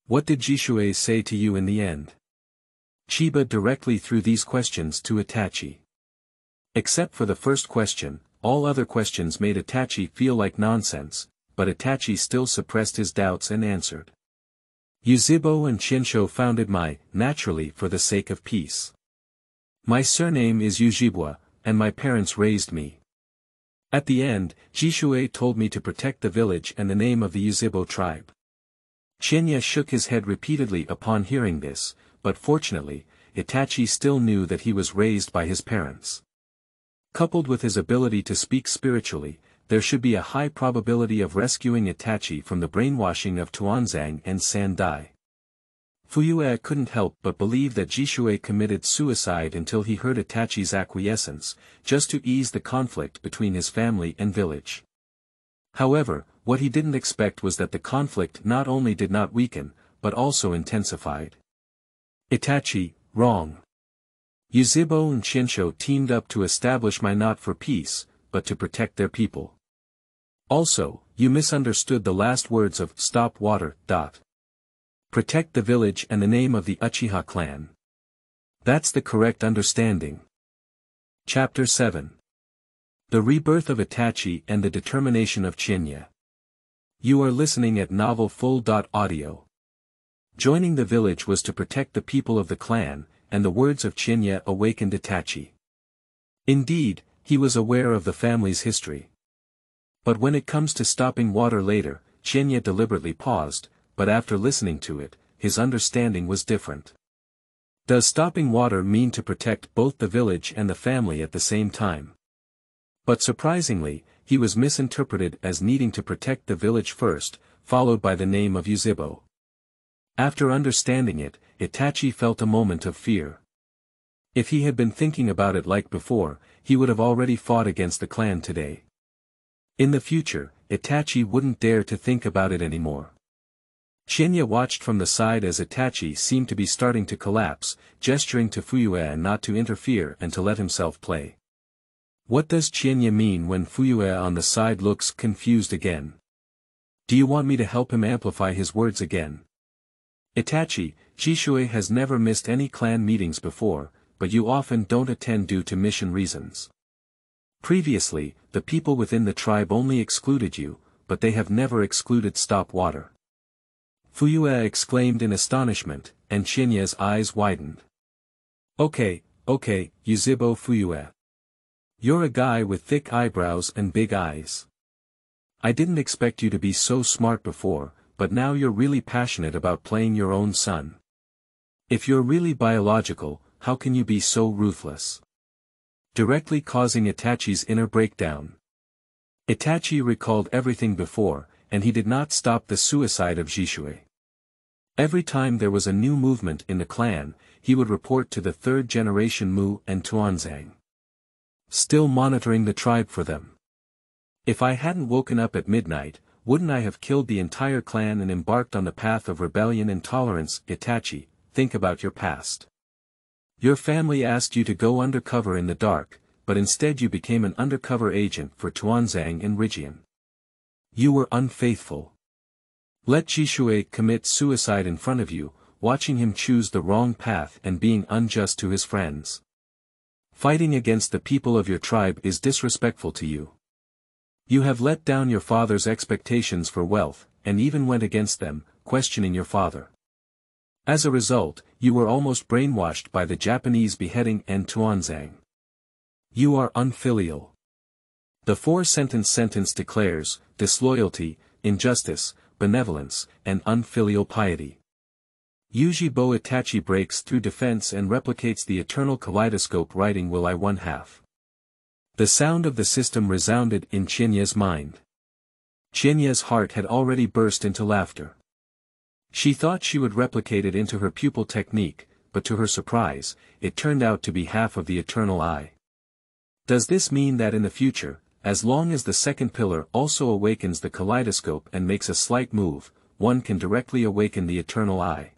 What did Jishue say to you in the end? Chiba directly threw these questions to Itachi. Except for the first question, all other questions made Itachi feel like nonsense, but Itachi still suppressed his doubts and answered. Yuzhibo and Chinsho founded my, naturally for the sake of peace. My surname is Yuzhibo, and my parents raised me. At the end, Jishue told me to protect the village and the name of the Yuzhibo tribe. Qianye shook his head repeatedly upon hearing this, but fortunately, Itachi still knew that he was raised by his parents. Coupled with his ability to speak spiritually, there should be a high probability of rescuing Itachi from the brainwashing of Tuanzang and Sandai. Fuyue couldn't help but believe that Jishue committed suicide until he heard Itachi's acquiescence, just to ease the conflict between his family and village. However, what he didn't expect was that the conflict not only did not weaken, but also intensified. Itachi, wrong. Yuzhibo and Chinsho teamed up to establish my not for peace, but to protect their people. Also, you misunderstood the last words of stop water, dot. Protect the village and the name of the Uchiha clan. That's the correct understanding. Chapter 7 The Rebirth of Itachi and the Determination of Qianye. You are listening at Novel Full. Audio. Joining the village was to protect the people of the clan, and the words of Qianye awakened Itachi. Indeed, he was aware of the family's history. But when it comes to stopping water later, Qianye deliberately paused, but after listening to it, his understanding was different. Does stopping water mean to protect both the village and the family at the same time? But surprisingly, he was misinterpreted as needing to protect the village first, followed by the name of Yuzhibo. After understanding it, Itachi felt a moment of fear. If he had been thinking about it like before, he would have already fought against the clan today. In the future, Itachi wouldn't dare to think about it anymore. Qianye watched from the side as Itachi seemed to be starting to collapse, gesturing to Fuyue not to interfere and to let himself play. What does Qianye mean when Fuyue on the side looks confused again? Do you want me to help him amplify his words again? Itachi, Jishui has never missed any clan meetings before, but you often don't attend due to mission reasons. Previously, the people within the tribe only excluded you, but they have never excluded stop water. Fuyue exclaimed in astonishment, and Qianye's eyes widened. Okay, okay, Yuzhibo Fuyue. You're a guy with thick eyebrows and big eyes. I didn't expect you to be so smart before, but now you're really passionate about playing your own son. If you're really biological, how can you be so ruthless? Directly causing Itachi's inner breakdown. Itachi recalled everything before, and he did not stop the suicide of Jishui. Every time there was a new movement in the clan, he would report to the third generation Mu and Tuanzang. Still monitoring the tribe for them. If I hadn't woken up at midnight, wouldn't I have killed the entire clan and embarked on the path of rebellion and tolerance, Itachi, think about your past. Your family asked you to go undercover in the dark, but instead you became an undercover agent for Tuanzang and Rijian. You were unfaithful. Let Jishui commit suicide in front of you, watching him choose the wrong path and being unjust to his friends. Fighting against the people of your tribe is disrespectful to you. You have let down your father's expectations for wealth, and even went against them, questioning your father. As a result, you were almost brainwashed by the Japanese beheading and Tuanzang. You are unfilial. The four-sentence sentence declares, disloyalty, injustice, benevolence, and unfilial piety. Yuzhibo Itachi breaks through defense and replicates the eternal kaleidoscope writing will I one half. The sound of the system resounded in Qianye's mind. Qianye's heart had already burst into laughter. She thought she would replicate it into her pupil technique, but to her surprise, it turned out to be half of the eternal eye. Does this mean that in the future, as long as the second pillar also awakens the kaleidoscope and makes a slight move, one can directly awaken the eternal eye?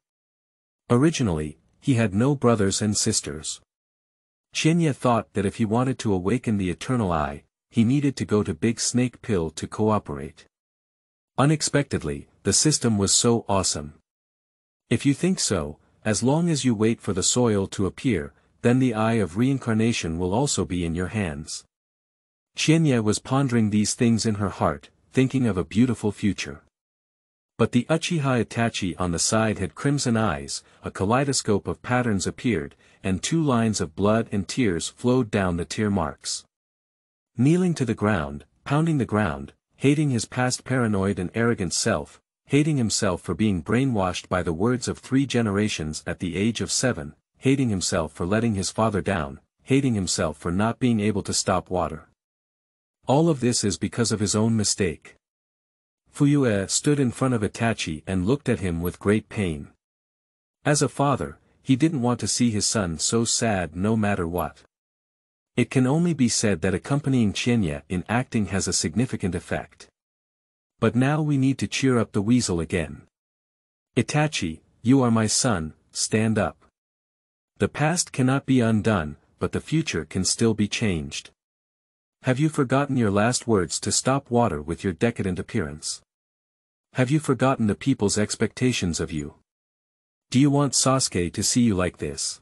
Originally, he had no brothers and sisters. Qianye thought that if he wanted to awaken the eternal eye, he needed to go to Big Snake Pill to cooperate. Unexpectedly, the system was so awesome. If you think so, as long as you wait for the soil to appear, then the eye of reincarnation will also be in your hands. Qianye was pondering these things in her heart, thinking of a beautiful future. But the Uchiha Itachi on the side had crimson eyes, a kaleidoscope of patterns appeared, and two lines of blood and tears flowed down the tear marks. Kneeling to the ground, pounding the ground, hating his past paranoid and arrogant self, hating himself for being brainwashed by the words of three generations at the age of seven, hating himself for letting his father down, hating himself for not being able to stop water. All of this is because of his own mistake. Fuyue eh, stood in front of Itachi and looked at him with great pain. As a father, he didn't want to see his son so sad no matter what. It can only be said that accompanying Qianye in acting has a significant effect. But now we need to cheer up the weasel again. Itachi, you are my son, stand up. The past cannot be undone, but the future can still be changed. Have you forgotten your last words to stop water with your decadent appearance? Have you forgotten the people's expectations of you? Do you want Sasuke to see you like this?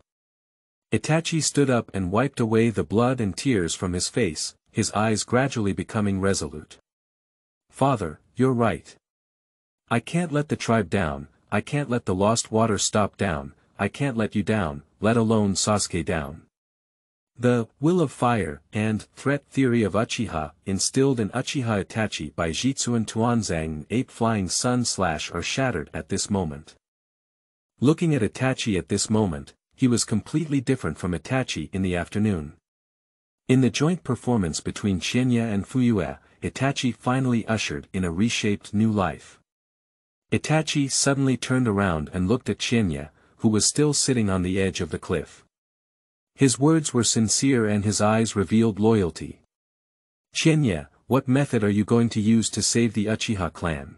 Itachi stood up and wiped away the blood and tears from his face, his eyes gradually becoming resolute. Father, you're right. I can't let the tribe down, I can't let the lost water stop down, I can't let you down, let alone Sasuke down. The will of fire and threat theory of Uchiha instilled in Uchiha Itachi by Jitsuan Tuanzang eight flying sun slash are shattered at this moment. Looking at Itachi at this moment, he was completely different from Itachi in the afternoon. In the joint performance between Qianye and Fuyue, Itachi finally ushered in a reshaped new life. Itachi suddenly turned around and looked at Qianye, who was still sitting on the edge of the cliff. His words were sincere and his eyes revealed loyalty. Qianye, what method are you going to use to save the Uchiha clan?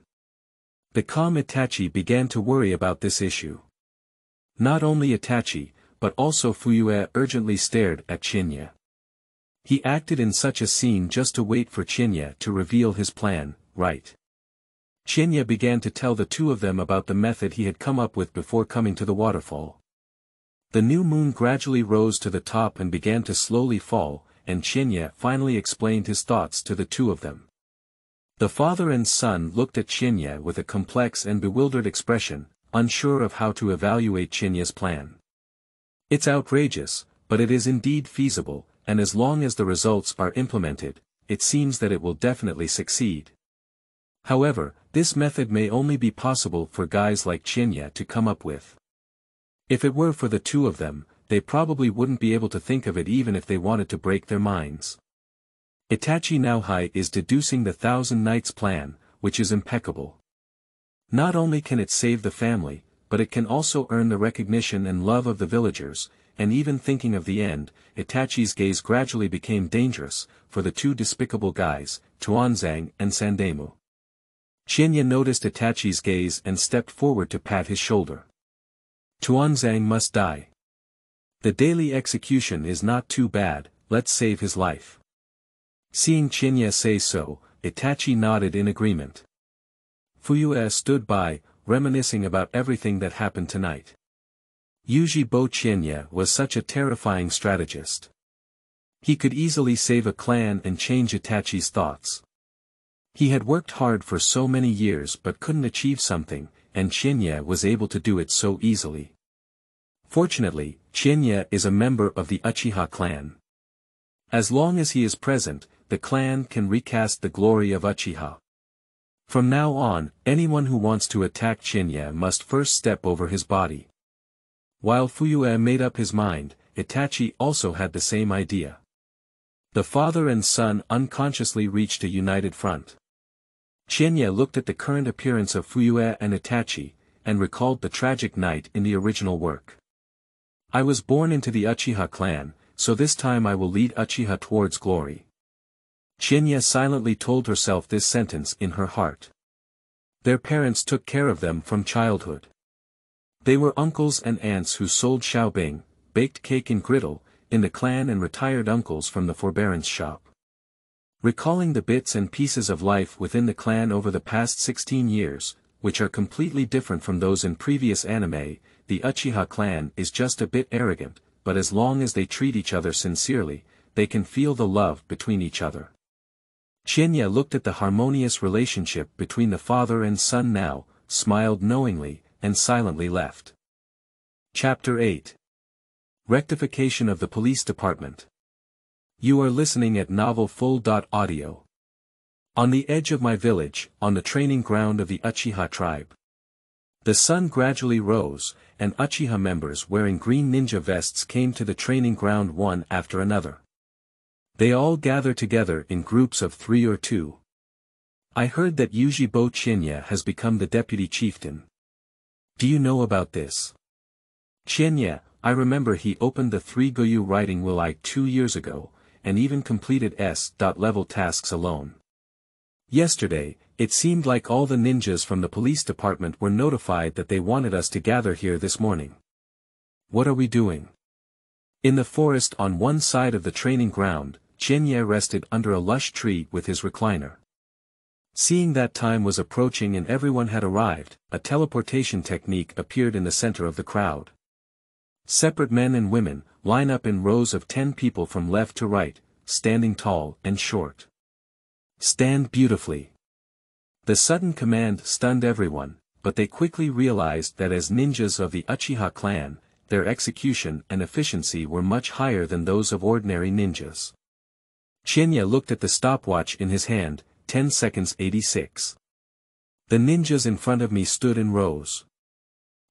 The calm Itachi began to worry about this issue. Not only Itachi, but also Fuyue urgently stared at Qianye. He acted in such a scene just to wait for Qianye to reveal his plan, right? Qianye began to tell the two of them about the method he had come up with before coming to the waterfall. The new moon gradually rose to the top and began to slowly fall, and Qianye finally explained his thoughts to the two of them. The father and son looked at Qianye with a complex and bewildered expression, unsure of how to evaluate Qianye's plan. It's outrageous, but it is indeed feasible, and as long as the results are implemented, it seems that it will definitely succeed. However, this method may only be possible for guys like Qianye to come up with. If it were for the two of them, they probably wouldn't be able to think of it even if they wanted to break their minds. Itachi Naohai is deducing the Thousand Nights plan, which is impeccable. Not only can it save the family, but it can also earn the recognition and love of the villagers, and even thinking of the end, Itachi's gaze gradually became dangerous, for the two despicable guys, Tuanzang and Sandemu. Qianye noticed Itachi's gaze and stepped forward to pat his shoulder. Tuanzang must die. The daily execution is not too bad, let's save his life. Seeing Qianye say so, Itachi nodded in agreement. Fuyue stood by, reminiscing about everything that happened tonight. Yuzhibo Qianye was such a terrifying strategist. He could easily save a clan and change Itachi's thoughts. He had worked hard for so many years but couldn't achieve something, and Qianye was able to do it so easily. Fortunately, Qianye is a member of the Uchiha clan. As long as he is present, the clan can recast the glory of Uchiha. From now on, anyone who wants to attack Qianye must first step over his body. While Fuyue made up his mind, Itachi also had the same idea. The father and son unconsciously reached a united front. Qianye looked at the current appearance of Fuyue and Itachi, and recalled the tragic night in the original work. I was born into the Uchiha clan, so this time I will lead Uchiha towards glory. Qianye silently told herself this sentence in her heart. Their parents took care of them from childhood. They were uncles and aunts who sold xiaobing, baked cake and griddle, in the clan and retired uncles from the forbearance shop. Recalling the bits and pieces of life within the clan over the past 16 years, which are completely different from those in previous anime, the Uchiha clan is just a bit arrogant, but as long as they treat each other sincerely, they can feel the love between each other. Qianye looked at the harmonious relationship between the father and son now, smiled knowingly, and silently left. Chapter 8 Rectification of the Police Department you are listening at Novel Full. Audio. On the edge of my village, on the training ground of the Uchiha tribe. The sun gradually rose, and Uchiha members wearing green ninja vests came to the training ground one after another. They all gather together in groups of three or two. I heard that Yuji Qianye has become the deputy chieftain. Do you know about this? Qianye, I remember he opened the three Goju writing will I two years ago, and even completed S.level tasks alone. Yesterday, it seemed like all the ninjas from the police department were notified that they wanted us to gather here this morning. What are we doing? In the forest on one side of the training ground, Qianye rested under a lush tree with his recliner. Seeing that time was approaching and everyone had arrived, a teleportation technique appeared in the center of the crowd. Separate men and women, line up in rows of ten people from left to right, standing tall and short. Stand beautifully. The sudden command stunned everyone, but they quickly realized that as ninjas of the Uchiha clan, their execution and efficiency were much higher than those of ordinary ninjas. Qianye looked at the stopwatch in his hand, 10 seconds 86. The ninjas in front of me stood in rows.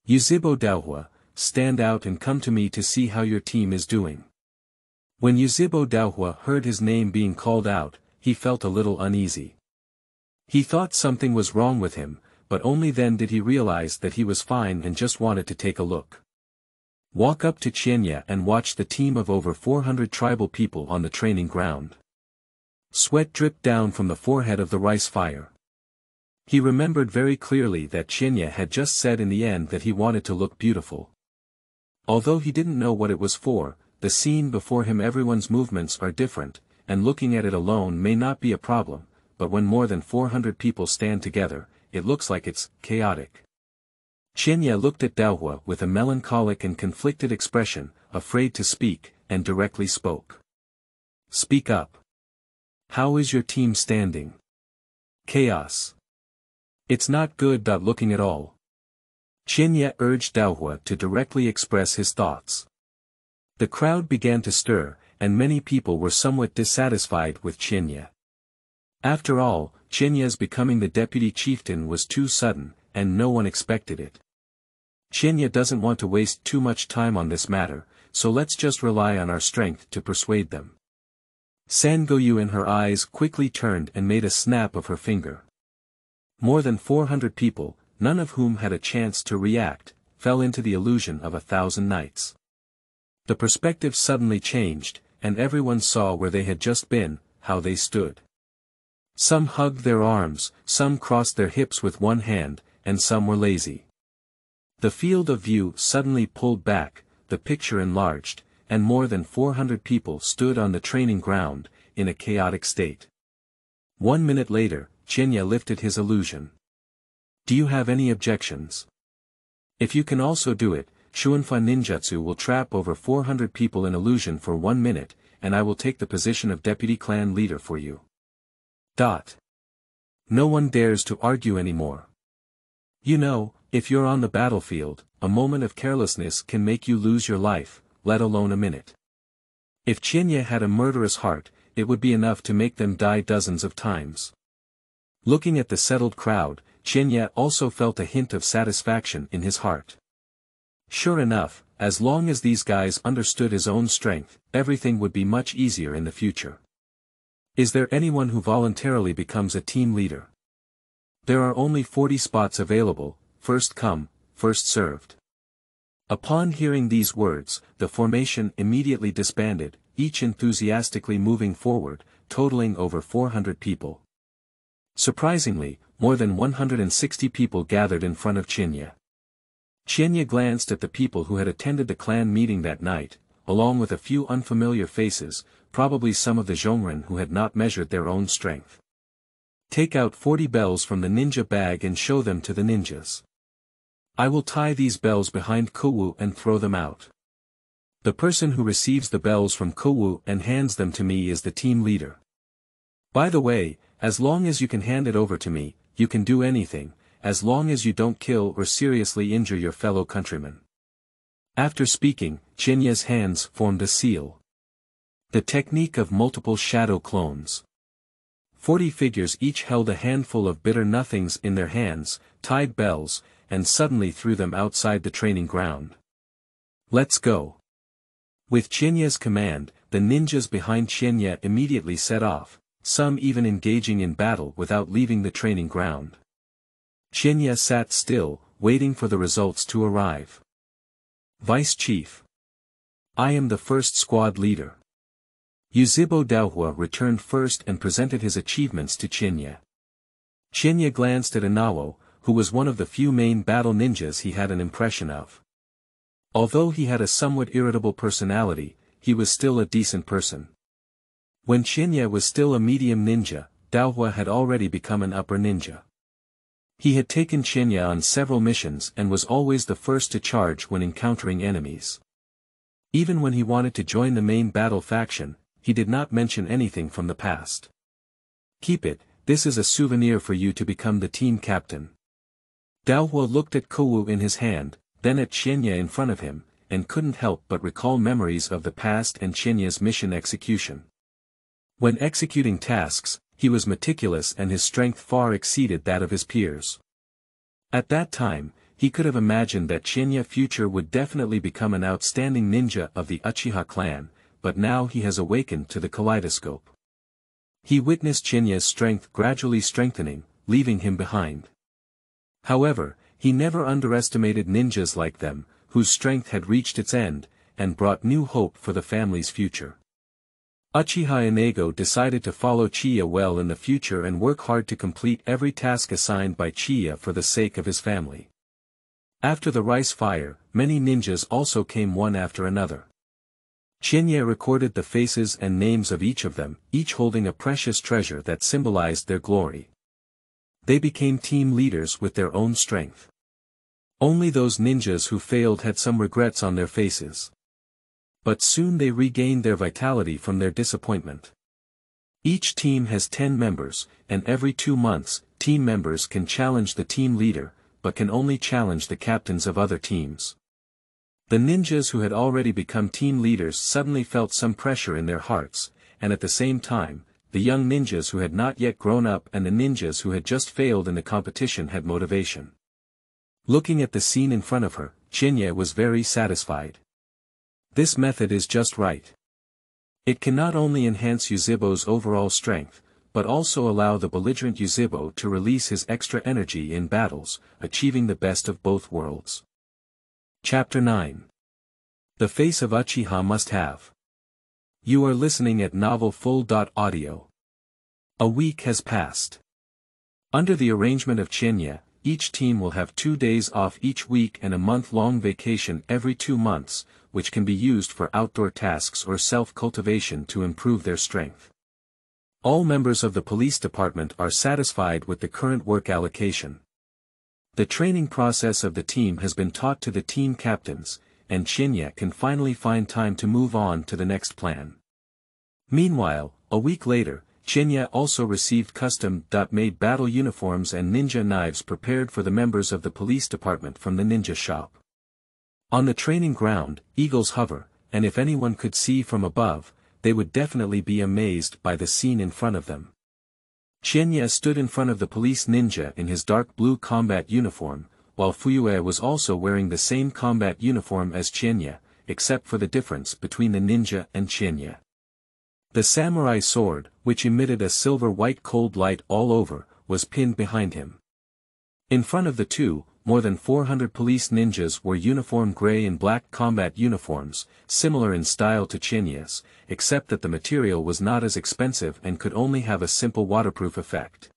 Yuzhibo Daohua, stand out and come to me to see how your team is doing. When Yuzhibo Daohua heard his name being called out, he felt a little uneasy. He thought something was wrong with him, but only then did he realize that he was fine and just wanted to take a look. Walk up to Qianye and watch the team of over 400 tribal people on the training ground. Sweat dripped down from the forehead of the rice fire. He remembered very clearly that Qianye had just said in the end that he wanted to look beautiful. Although he didn't know what it was for, the scene before him everyone's movements are different, and looking at it alone may not be a problem, but when more than 400 people stand together, it looks like it's chaotic. Qianye looked at Daohua with a melancholic and conflicted expression, afraid to speak, and directly spoke. Speak up. How is your team standing? Chaos. It's not good. Looking at all. Qianye urged Daohua to directly express his thoughts. The crowd began to stir, and many people were somewhat dissatisfied with Qianye. After all, Qianye's becoming the deputy chieftain was too sudden, and no one expected it. Qianye doesn't want to waste too much time on this matter, so let's just rely on our strength to persuade them. Sangoyu in her eyes quickly turned and made a snap of her finger. More than 400 people, none of whom had a chance to react, fell into the illusion of a thousand nights. The perspective suddenly changed, and everyone saw where they had just been, how they stood. Some hugged their arms, some crossed their hips with one hand, and some were lazy. The field of view suddenly pulled back, the picture enlarged, and more than 400 people stood on the training ground, in a chaotic state. One minute later, Qianye lifted his illusion. Do you have any objections? If you can also do it, Shuanfa Ninjutsu will trap over 400 people in illusion for one minute, and I will take the position of deputy clan leader for you. Dot. No one dares to argue anymore. You know, if you're on the battlefield, a moment of carelessness can make you lose your life, let alone a minute. If Qianye had a murderous heart, it would be enough to make them die dozens of times. Looking at the settled crowd, Qianye also felt a hint of satisfaction in his heart. Sure enough, as long as these guys understood his own strength, everything would be much easier in the future. Is there anyone who voluntarily becomes a team leader? There are only 40 spots available, first come, first served. Upon hearing these words, the formation immediately disbanded, each enthusiastically moving forward, totaling over 400 people. Surprisingly, more than 160 people gathered in front of Qianye. Qianye glanced at the people who had attended the clan meeting that night, along with a few unfamiliar faces, probably some of the Zhongren who had not measured their own strength. Take out 40 bells from the ninja bag and show them to the ninjas. I will tie these bells behind Kuwu and throw them out. The person who receives the bells from Kuwu and hands them to me is the team leader. By the way, as long as you can hand it over to me, you can do anything, as long as you don't kill or seriously injure your fellow countrymen. After speaking, Qianye's hands formed a seal. The technique of multiple shadow clones. Forty figures each held a handful of bitter nothings in their hands, tied bells, and suddenly threw them outside the training ground. Let's go. With Qianye's command, the ninjas behind Qianye immediately set off, some even engaging in battle without leaving the training ground. Qianye sat still, waiting for the results to arrive. Vice Chief. I am the first squad leader. Yuzhibo Daohua returned first and presented his achievements to Qianye. Qianye glanced at Inao, who was one of the few main battle ninjas he had an impression of. Although he had a somewhat irritable personality, he was still a decent person. When Qianye was still a medium ninja, Daohua had already become an upper ninja. He had taken Qianye on several missions and was always the first to charge when encountering enemies. Even when he wanted to join the main battle faction, he did not mention anything from the past. Keep it, this is a souvenir for you to become the team captain. Daohua looked at Kowu in his hand, then at Qianye in front of him, and couldn't help but recall memories of the past and Qianye's mission execution. When executing tasks, he was meticulous and his strength far exceeded that of his peers. At that time, he could have imagined that Qianye future would definitely become an outstanding ninja of the Uchiha clan, but now he has awakened to the kaleidoscope. He witnessed Qianye's strength gradually strengthening, leaving him behind. However, he never underestimated ninjas like them, whose strength had reached its end, and brought new hope for the family's future. Uchiha Inego decided to follow Qianye well in the future and work hard to complete every task assigned by Qianye for the sake of his family. After the rice fire, many ninjas also came one after another. Qianye recorded the faces and names of each of them, each holding a precious treasure that symbolized their glory. They became team leaders with their own strength. Only those ninjas who failed had some regrets on their faces. But soon they regained their vitality from their disappointment. Each team has 10 members, and every two months, team members can challenge the team leader, but can only challenge the captains of other teams. The ninjas who had already become team leaders suddenly felt some pressure in their hearts, and at the same time, the young ninjas who had not yet grown up and the ninjas who had just failed in the competition had motivation. Looking at the scene in front of her, Qianye was very satisfied. This method is just right. It can not only enhance Yuzhibo's overall strength, but also allow the belligerent Yuzhibo to release his extra energy in battles, achieving the best of both worlds. Chapter 9 The Face of Uchiha Must Have You are listening at Novel Full. Audio. A week has passed. Under the arrangement of Qianye, each team will have two days off each week and a month-long vacation every two months, which can be used for outdoor tasks or self-cultivation to improve their strength. All members of the police department are satisfied with the current work allocation. The training process of the team has been taught to the team captains, and Qianye can finally find time to move on to the next plan. Meanwhile, a week later, Qianye also received custom-made battle uniforms and ninja knives prepared for the members of the police department from the ninja shop. On the training ground, eagles hover, and if anyone could see from above, they would definitely be amazed by the scene in front of them. Qianye stood in front of the police ninja in his dark blue combat uniform, while Fuyue was also wearing the same combat uniform as Qianye, except for the difference between the ninja and Qianye. The samurai sword, which emitted a silver-white cold light all over, was pinned behind him. In front of the two, more than 400 police ninjas wore uniform gray and black combat uniforms, similar in style to Qianye's, except that the material was not as expensive and could only have a simple waterproof effect.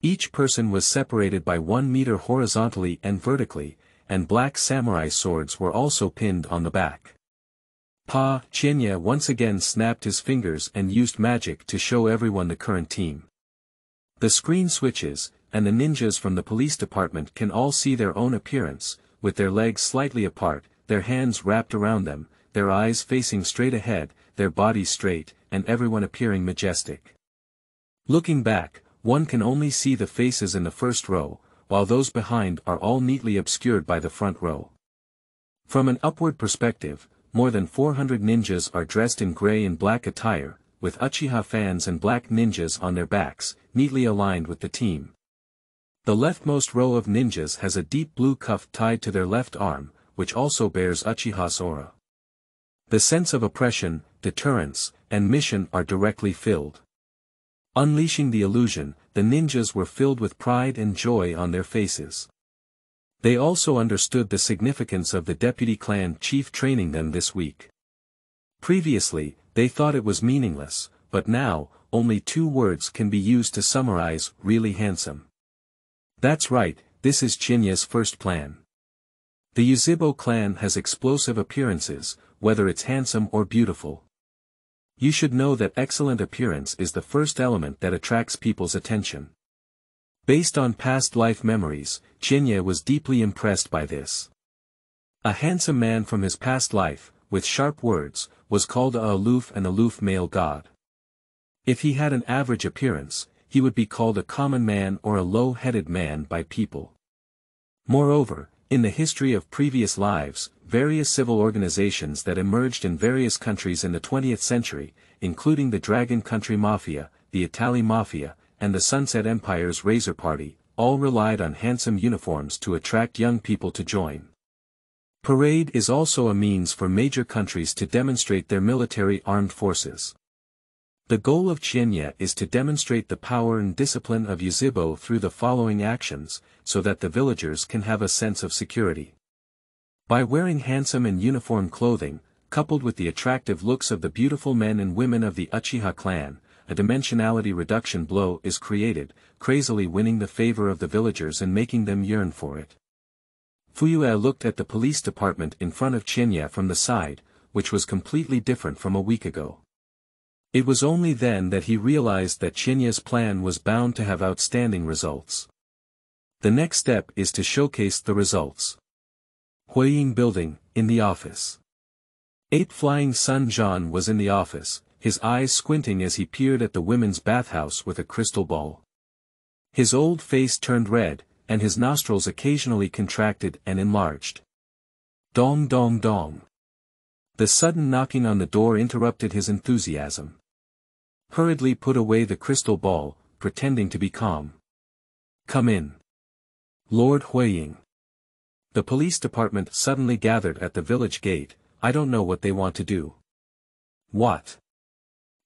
Each person was separated by one meter horizontally and vertically, and black samurai swords were also pinned on the back. Pa, Qianye once again snapped his fingers and used magic to show everyone the current team. The screen switches, and the ninjas from the police department can all see their own appearance, with their legs slightly apart, their hands wrapped around them, their eyes facing straight ahead, their bodies straight, and everyone appearing majestic. Looking back, one can only see the faces in the first row, while those behind are all neatly obscured by the front row. From an upward perspective, more than 400 ninjas are dressed in gray and black attire, with Uchiha fans and black ninjas on their backs, neatly aligned with the team. The leftmost row of ninjas has a deep blue cuff tied to their left arm, which also bears Uchiha's aura. The sense of oppression, deterrence, and mission are directly filled. Unleashing the illusion, the ninjas were filled with pride and joy on their faces. They also understood the significance of the deputy clan chief training them this week. Previously, they thought it was meaningless, but now, only two words can be used to summarize really handsome. That's right, this is Qianye's first plan. The Yuzhibo clan has explosive appearances, whether it's handsome or beautiful. You should know that excellent appearance is the first element that attracts people's attention. Based on past life memories, Qianye was deeply impressed by this. A handsome man from his past life, with sharp words, was called a aloof and aloof male god. If he had an average appearance, he would be called a common man or a low-headed man by people. Moreover, In the history of previous lives, various civil organizations that emerged in various countries in the 20th century, including the Dragon Country Mafia, the Itali Mafia, and the Sunset Empire's Razor Party, all relied on handsome uniforms to attract young people to join. Parade is also a means for major countries to demonstrate their military armed forces. The goal of Qianye is to demonstrate the power and discipline of Yuzhibo through the following actions, so that the villagers can have a sense of security. By wearing handsome and uniform clothing, coupled with the attractive looks of the beautiful men and women of the Uchiha clan, a dimensionality reduction blow is created, crazily winning the favor of the villagers and making them yearn for it. Fuyue looked at the police department in front of Qianye from the side, which was completely different from a week ago. It was only then that he realized that Qianye's plan was bound to have outstanding results. The next step is to showcase the results. Huiying Building, in the office. Ape Flying Sun John was in the office, his eyes squinting as he peered at the women's bathhouse with a crystal ball. His old face turned red, and his nostrils occasionally contracted and enlarged. Dong dong dong. The sudden knocking on the door interrupted his enthusiasm hurriedly put away the crystal ball, pretending to be calm. Come in. Lord Huiying. The police department suddenly gathered at the village gate, I don't know what they want to do. What?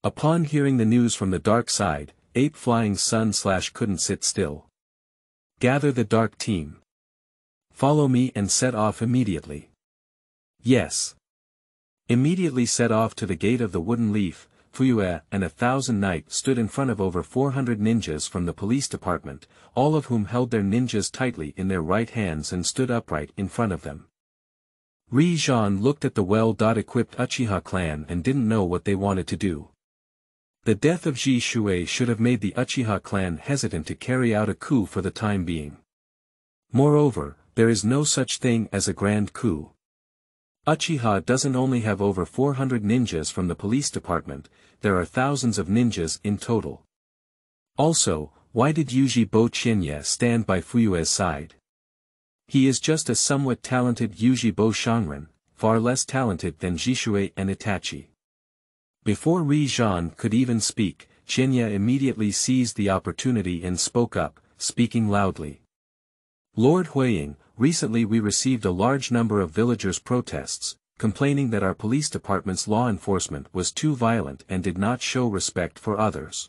Upon hearing the news from the dark side, Ape Flying Sun slash couldn't sit still. Gather the dark team. Follow me and set off immediately. Yes. Immediately set off to the gate of the wooden leaf, Fuyue and a thousand knights stood in front of over 400 ninjas from the police department, all of whom held their ninjas tightly in their right hands and stood upright in front of them. Ri Zhan looked at the well-equipped Uchiha clan and didn't know what they wanted to do. The death of Ji Shui should have made the Uchiha clan hesitant to carry out a coup for the time being. Moreover, there is no such thing as a grand coup. Uchiha doesn't only have over 400 ninjas from the police department, there are thousands of ninjas in total. Also, why did Yuzhibo Qianye stand by Fuyue's side? He is just a somewhat talented Yuzhibo Shangren, far less talented than Jishui and Itachi. Before Ri Zhan could even speak, Qianye immediately seized the opportunity and spoke up, speaking loudly. Lord Huiying, recently we received a large number of villagers' protests, complaining that our police department's law enforcement was too violent and did not show respect for others.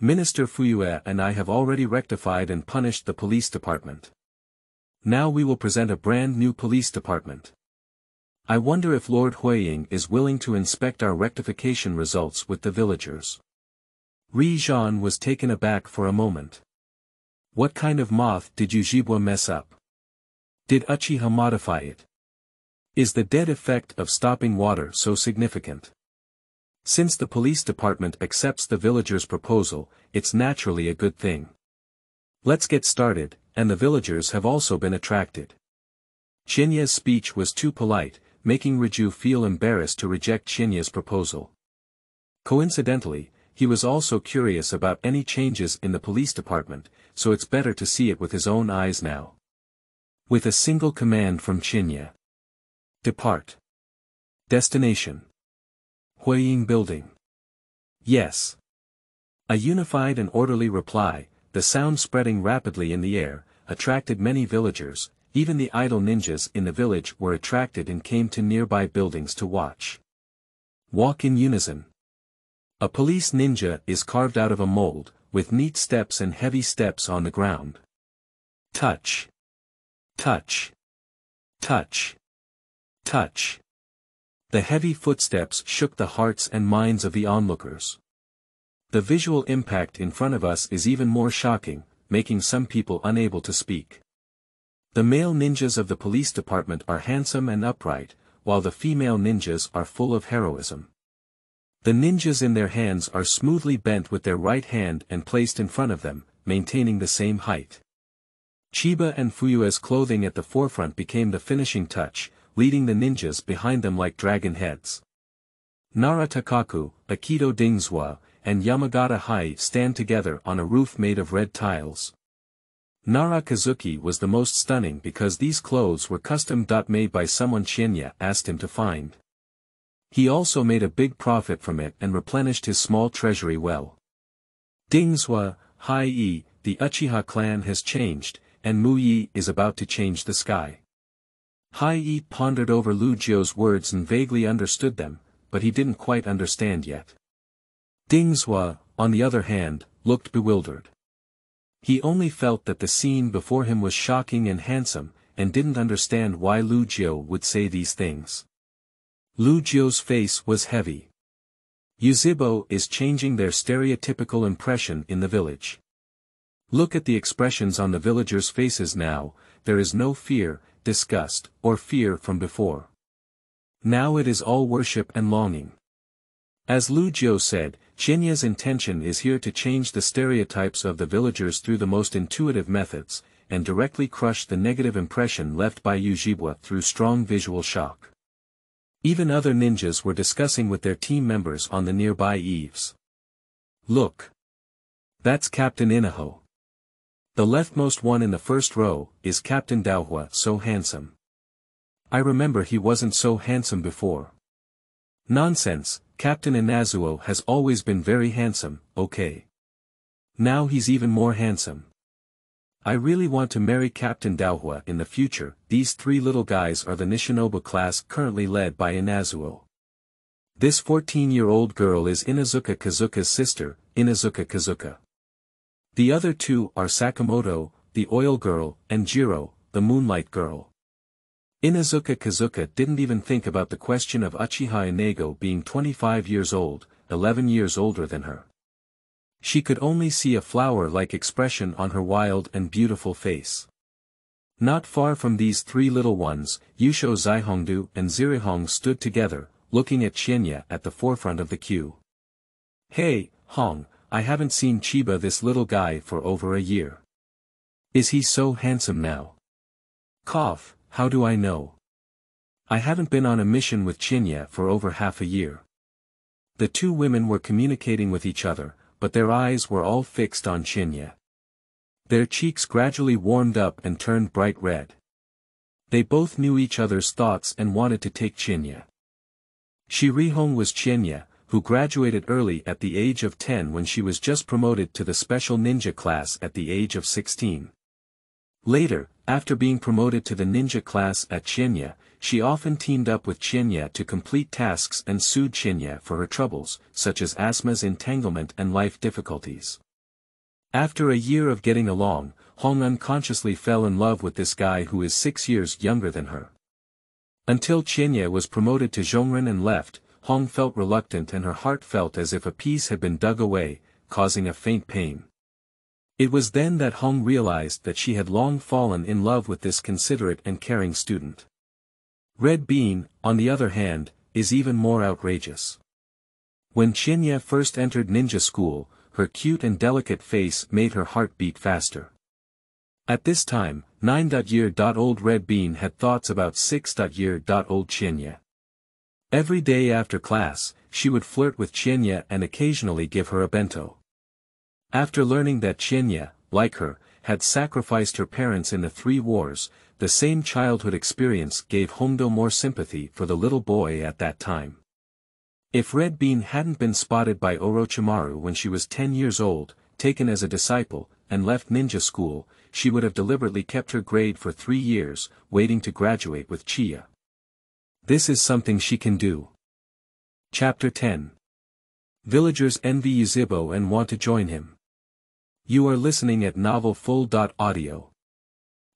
Minister Fuyue and I have already rectified and punished the police department. Now we will present a brand new police department. I wonder if Lord Huiying is willing to inspect our rectification results with the villagers. Ri Zhan was taken aback for a moment. What kind of moth did Yuzhibo mess up? Did Uchiha modify it? Is the dead effect of stopping water so significant? Since the police department accepts the villagers' proposal, it's naturally a good thing. Let's get started, and the villagers have also been attracted. Qianye's speech was too polite, making Riju feel embarrassed to reject Qianye's proposal. Coincidentally, he was also curious about any changes in the police department, so it's better to see it with his own eyes now. With a single command from Qianye. Depart. Destination. Huiying Building. Yes. A unified and orderly reply, the sound spreading rapidly in the air, attracted many villagers, even the idle ninjas in the village were attracted and came to nearby buildings to watch. Walk in unison. A police ninja is carved out of a mold, with neat steps and heavy steps on the ground. Touch. Touch. Touch. Touch. The heavy footsteps shook the hearts and minds of the onlookers. The visual impact in front of us is even more shocking, making some people unable to speak. The male ninjas of the police department are handsome and upright, while the female ninjas are full of heroism. The ninjas in their hands are smoothly bent with their right hand and placed in front of them, maintaining the same height. Chiba and Fuyue's clothing at the forefront became the finishing touch, leading the ninjas behind them like dragon heads. Nara Takaku, Akido Dingzhua, and Yamagata Hai stand together on a roof made of red tiles. Nara Kazuki was the most stunning because these clothes were custom made by someone Qianya asked him to find. He also made a big profit from it and replenished his small treasury well. Dingzhua, Hai the Uchiha clan has changed, and Mu Yi is about to change the sky. Hai Yi pondered over Lu Jiu's words and vaguely understood them, but he didn't quite understand yet. Dingzhua, on the other hand, looked bewildered. He only felt that the scene before him was shocking and handsome, and didn't understand why Lu Jiu would say these things. Lu Jiu's face was heavy. Yuzhibo is changing their stereotypical impression in the village. Look at the expressions on the villagers' faces now, there is no fear, disgust, or fear from before. Now it is all worship and longing. As Lu Jiu said, Qianya's intention is here to change the stereotypes of the villagers through the most intuitive methods, and directly crush the negative impression left by Yuzhibo through strong visual shock. Even other ninjas were discussing with their team members on the nearby eaves. Look. That's Captain Inaho. The leftmost one in the first row, is Captain Daohua so handsome. I remember he wasn't so handsome before. Nonsense, Captain Inazuo has always been very handsome, okay. Now he's even more handsome. I really want to marry Captain Daohua in the future, these three little guys are the Nishinobu class currently led by Inazuo. This 14-year-old girl is Inazuka Kazuka's sister, Inazuka Kazuka. The other two are Sakamoto, the oil girl, and Jiro, the moonlight girl. Inazuka Kazuka didn't even think about the question of Uchiha Inego being 25 years old, 11 years older than her. She could only see a flower-like expression on her wild and beautiful face. Not far from these three little ones, Yusho Zaihongdu and Zirihong stood together, looking at Qianya at the forefront of the queue. Hey, Hong, I haven't seen Chiba this little guy for over a year. Is he so handsome now? Cough, how do I know? I haven't been on a mission with Qianye for over half a year. The two women were communicating with each other, but their eyes were all fixed on Qianye. Their cheeks gradually warmed up and turned bright red. They both knew each other's thoughts and wanted to take Qianye. Shirihong was Qianya, who graduated early at the age of 10 when she was just promoted to the special ninja class at the age of 16. Later, after being promoted to the ninja class at Qianya, she often teamed up with Qianya to complete tasks and sued Qianya for her troubles, such as asthma's entanglement and life difficulties. After a year of getting along, Hong unconsciously fell in love with this guy who is six years younger than her. Until Qianya was promoted to Zhongren and left, Hong felt reluctant and her heart felt as if a piece had been dug away, causing a faint pain. It was then that Hong realized that she had long fallen in love with this considerate and caring student. Red Bean, on the other hand, is even more outrageous. When Qianya first entered ninja school, her cute and delicate face made her heart beat faster. At this time, 9-year-old Red Bean had thoughts about 6-year-old Qianya. Every day after class, she would flirt with Qianya and occasionally give her a bento. After learning that Qianya, like her, had sacrificed her parents in the three wars, the same childhood experience gave Hongdo more sympathy for the little boy at that time. If Red Bean hadn't been spotted by Orochimaru when she was 10 years old, taken as a disciple, and left ninja school, she would have deliberately kept her grade for three years, waiting to graduate with Chia. This is something she can do. Chapter 10 Villagers envy Yuzhibo and want to join him. You are listening at Novel Full. Audio.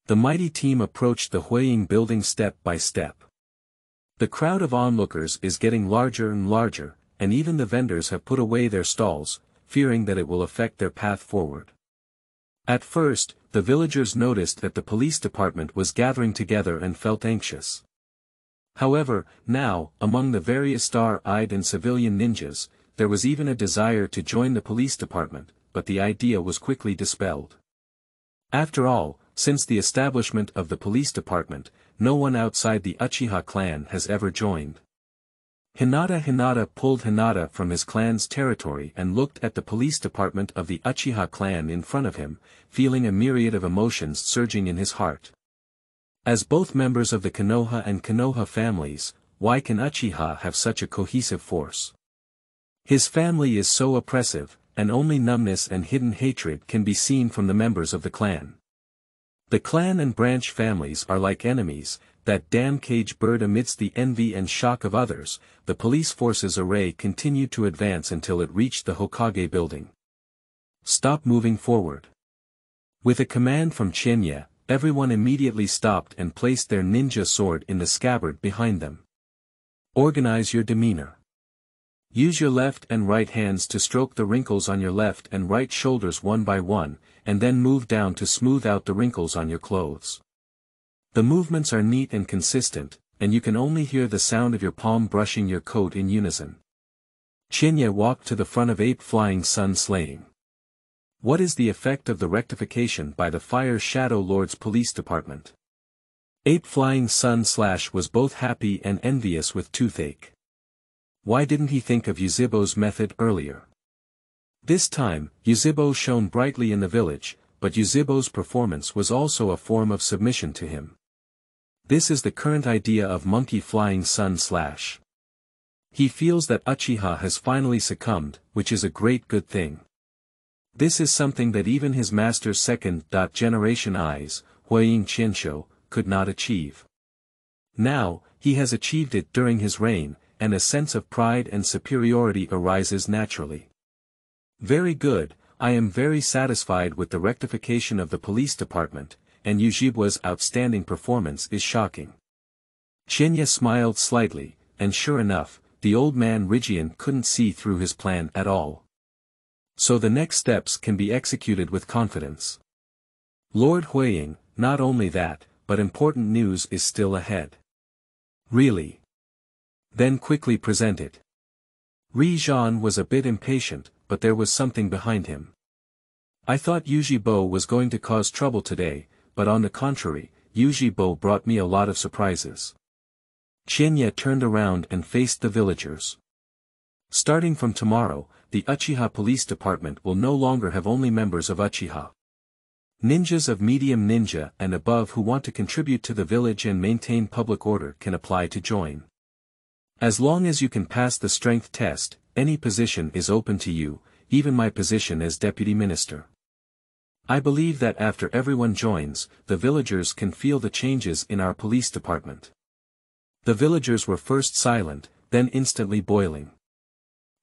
The mighty team approached the Huiying building step by step. The crowd of onlookers is getting larger and larger, and even the vendors have put away their stalls, fearing that it will affect their path forward. At first, the villagers noticed that the police department was gathering together and felt anxious. However, now, among the various star-eyed and civilian ninjas, there was even a desire to join the police department, but the idea was quickly dispelled. After all, since the establishment of the police department, no one outside the Uchiha clan has ever joined. Hinata Hinata pulled Hinata from his clan's territory and looked at the police department of the Uchiha clan in front of him, feeling a myriad of emotions surging in his heart. As both members of the Konoha and Konoha families, why can Uchiha have such a cohesive force? His family is so oppressive, and only numbness and hidden hatred can be seen from the members of the clan. The clan and branch families are like enemies, that damn cage bird amidst the envy and shock of others, the police force's array continued to advance until it reached the Hokage building. Stop moving forward. With a command from Qianye, everyone immediately stopped and placed their ninja sword in the scabbard behind them. Organize your demeanor. Use your left and right hands to stroke the wrinkles on your left and right shoulders one by one, and then move down to smooth out the wrinkles on your clothes. The movements are neat and consistent, and you can only hear the sound of your palm brushing your coat in unison. Qianye walked to the front of Ape Flying Sun slaying. What is the effect of the rectification by the Fire Shadow Lord's police department? Ape Flying Sun Slash was both happy and envious with toothache. Why didn't he think of Yuzhibo's method earlier? This time, Yuzhibo shone brightly in the village, but Yuzhibo's performance was also a form of submission to him. This is the current idea of Monkey Flying Sun Slash. He feels that Uchiha has finally succumbed, which is a great good thing. This is something that even his master's second-generation eyes, Huaying Qianshou, could not achieve. Now, he has achieved it during his reign, and a sense of pride and superiority arises naturally. Very good, I am very satisfied with the rectification of the police department, and Yuzhibo's outstanding performance is shocking. Qianye smiled slightly, and sure enough, the old man Rigian couldn't see through his plan at all. So the next steps can be executed with confidence. Lord Huiying, not only that, but important news is still ahead. Really? then quickly present it. Ri Zhan was a bit impatient, but there was something behind him. I thought Yuzhibo was going to cause trouble today, but on the contrary, Yuzhibo brought me a lot of surprises. Qianye turned around and faced the villagers. Starting from tomorrow, the Uchiha Police Department will no longer have only members of Uchiha. Ninjas of medium ninja and above who want to contribute to the village and maintain public order can apply to join. As long as you can pass the strength test, any position is open to you, even my position as deputy minister. I believe that after everyone joins, the villagers can feel the changes in our police department. The villagers were first silent, then instantly boiling.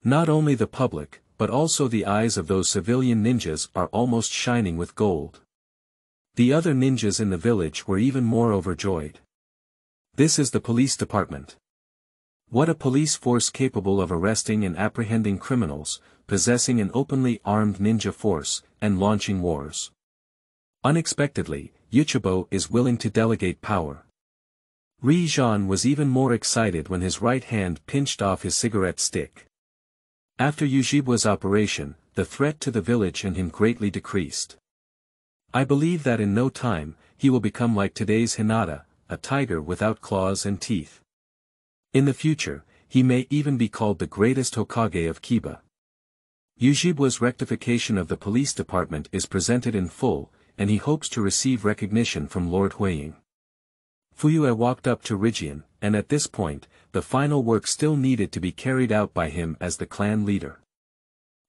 Not only the public, but also the eyes of those civilian ninjas are almost shining with gold. The other ninjas in the village were even more overjoyed. This is the police department. What a police force capable of arresting and apprehending criminals, possessing an openly armed ninja force, and launching wars. Unexpectedly, Yuzhibo is willing to delegate power. Ri Zhan was even more excited when his right hand pinched off his cigarette stick. After Yuzhibo's operation, the threat to the village and him greatly decreased. I believe that in no time, he will become like today's Hinata, a tiger without claws and teeth. In the future, he may even be called the greatest Hokage of Kiba. Yuzhibo's rectification of the police department is presented in full, and he hopes to receive recognition from Lord Huiying. Fuyue walked up to Rigian, and at this point, the final work still needed to be carried out by him as the clan leader.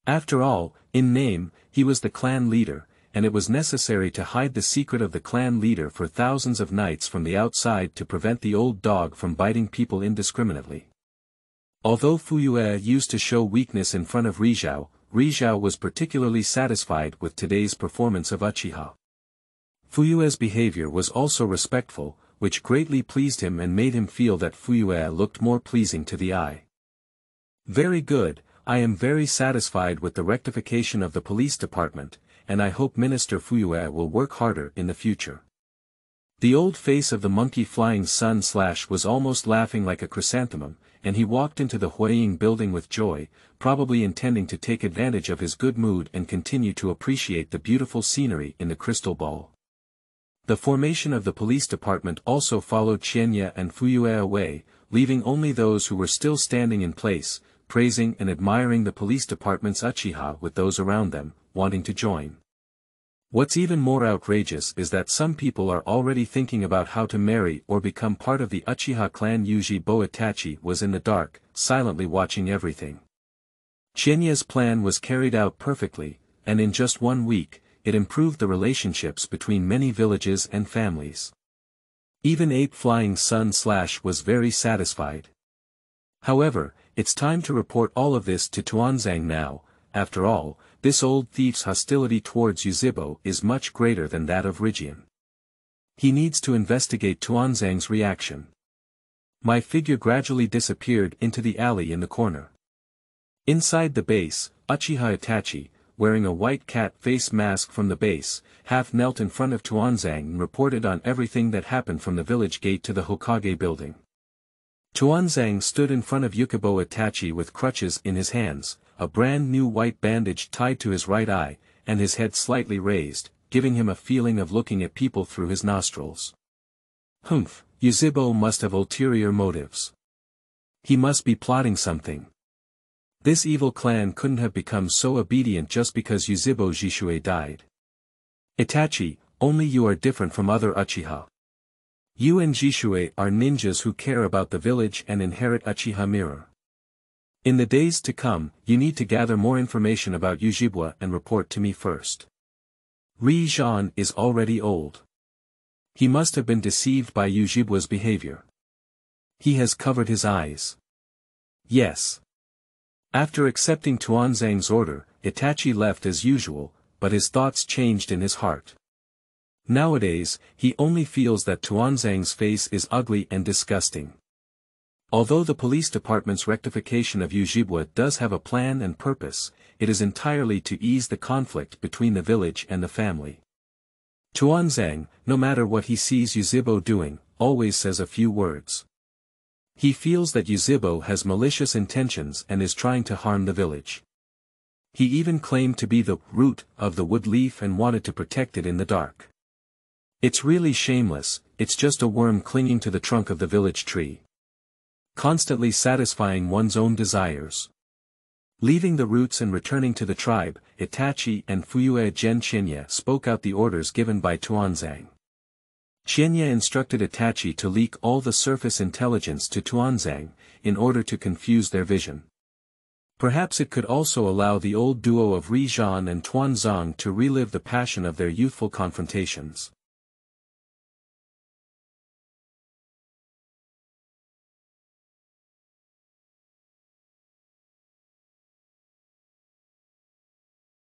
After all, in name, he was the clan leader, and it was necessary to hide the secret of the clan leader for thousands of nights from the outside to prevent the old dog from biting people indiscriminately. Although Fuyue used to show weakness in front of Rizhao, Rizhao was particularly satisfied with today's performance of Uchiha. Fuyue's behavior was also respectful, which greatly pleased him and made him feel that Fuyue looked more pleasing to the eye. Very good, I am very satisfied with the rectification of the police department, and I hope Minister Fuyue will work harder in the future. The old face of the monkey flying sun slash was almost laughing like a chrysanthemum, and he walked into the Huiying building with joy, probably intending to take advantage of his good mood and continue to appreciate the beautiful scenery in the crystal ball. The formation of the police department also followed Qianye and Fuyue away, leaving only those who were still standing in place, praising and admiring the police department's Uchiha with those around them, wanting to join. What's even more outrageous is that some people are already thinking about how to marry or become part of the Uchiha clan Yuzhibo Itachi was in the dark, silently watching everything. Qianye's plan was carried out perfectly, and in just one week, it improved the relationships between many villages and families. Even Ape Flying Sun Slash was very satisfied. However, it's time to report all of this to Tuanzang now, after all, this old thief's hostility towards Yuzhibo is much greater than that of Rigian. He needs to investigate Tuanzang's reaction. My figure gradually disappeared into the alley in the corner. Inside the base, Uchiha Itachi, wearing a white cat face mask from the base, half knelt in front of Tuanzang and reported on everything that happened from the village gate to the Hokage building. Tuanzang stood in front of Yukabo Itachi with crutches in his hands, a brand new white bandage tied to his right eye, and his head slightly raised, giving him a feeling of looking at people through his nostrils. Humph, Yuzhibo must have ulterior motives. He must be plotting something. This evil clan couldn't have become so obedient just because Yuzhibo Jishue died. Itachi, only you are different from other Uchiha. You and Jishue are ninjas who care about the village and inherit Uchiha mirror. In the days to come, you need to gather more information about Yuzhibo and report to me first. Ri Zhan is already old. He must have been deceived by Yuzhibo's behavior. He has covered his eyes. Yes. After accepting Tuanzang's order, Itachi left as usual, but his thoughts changed in his heart. Nowadays, he only feels that Tuanzang's face is ugly and disgusting. Although the police department's rectification of Yuzhibo does have a plan and purpose, it is entirely to ease the conflict between the village and the family. Tuanzang, no matter what he sees Yuzhibo doing, always says a few words. He feels that Yuzhibo has malicious intentions and is trying to harm the village. He even claimed to be the root of the wood leaf and wanted to protect it in the dark. It's really shameless, it's just a worm clinging to the trunk of the village tree. Constantly satisfying one's own desires. Leaving the roots and returning to the tribe, Itachi and Fuyue Gen Qianye spoke out the orders given by Tuanzang. Qianye instructed Itachi to leak all the surface intelligence to Tuanzang, in order to confuse their vision. Perhaps it could also allow the old duo of Ri Zhan and Tuanzang to relive the passion of their youthful confrontations.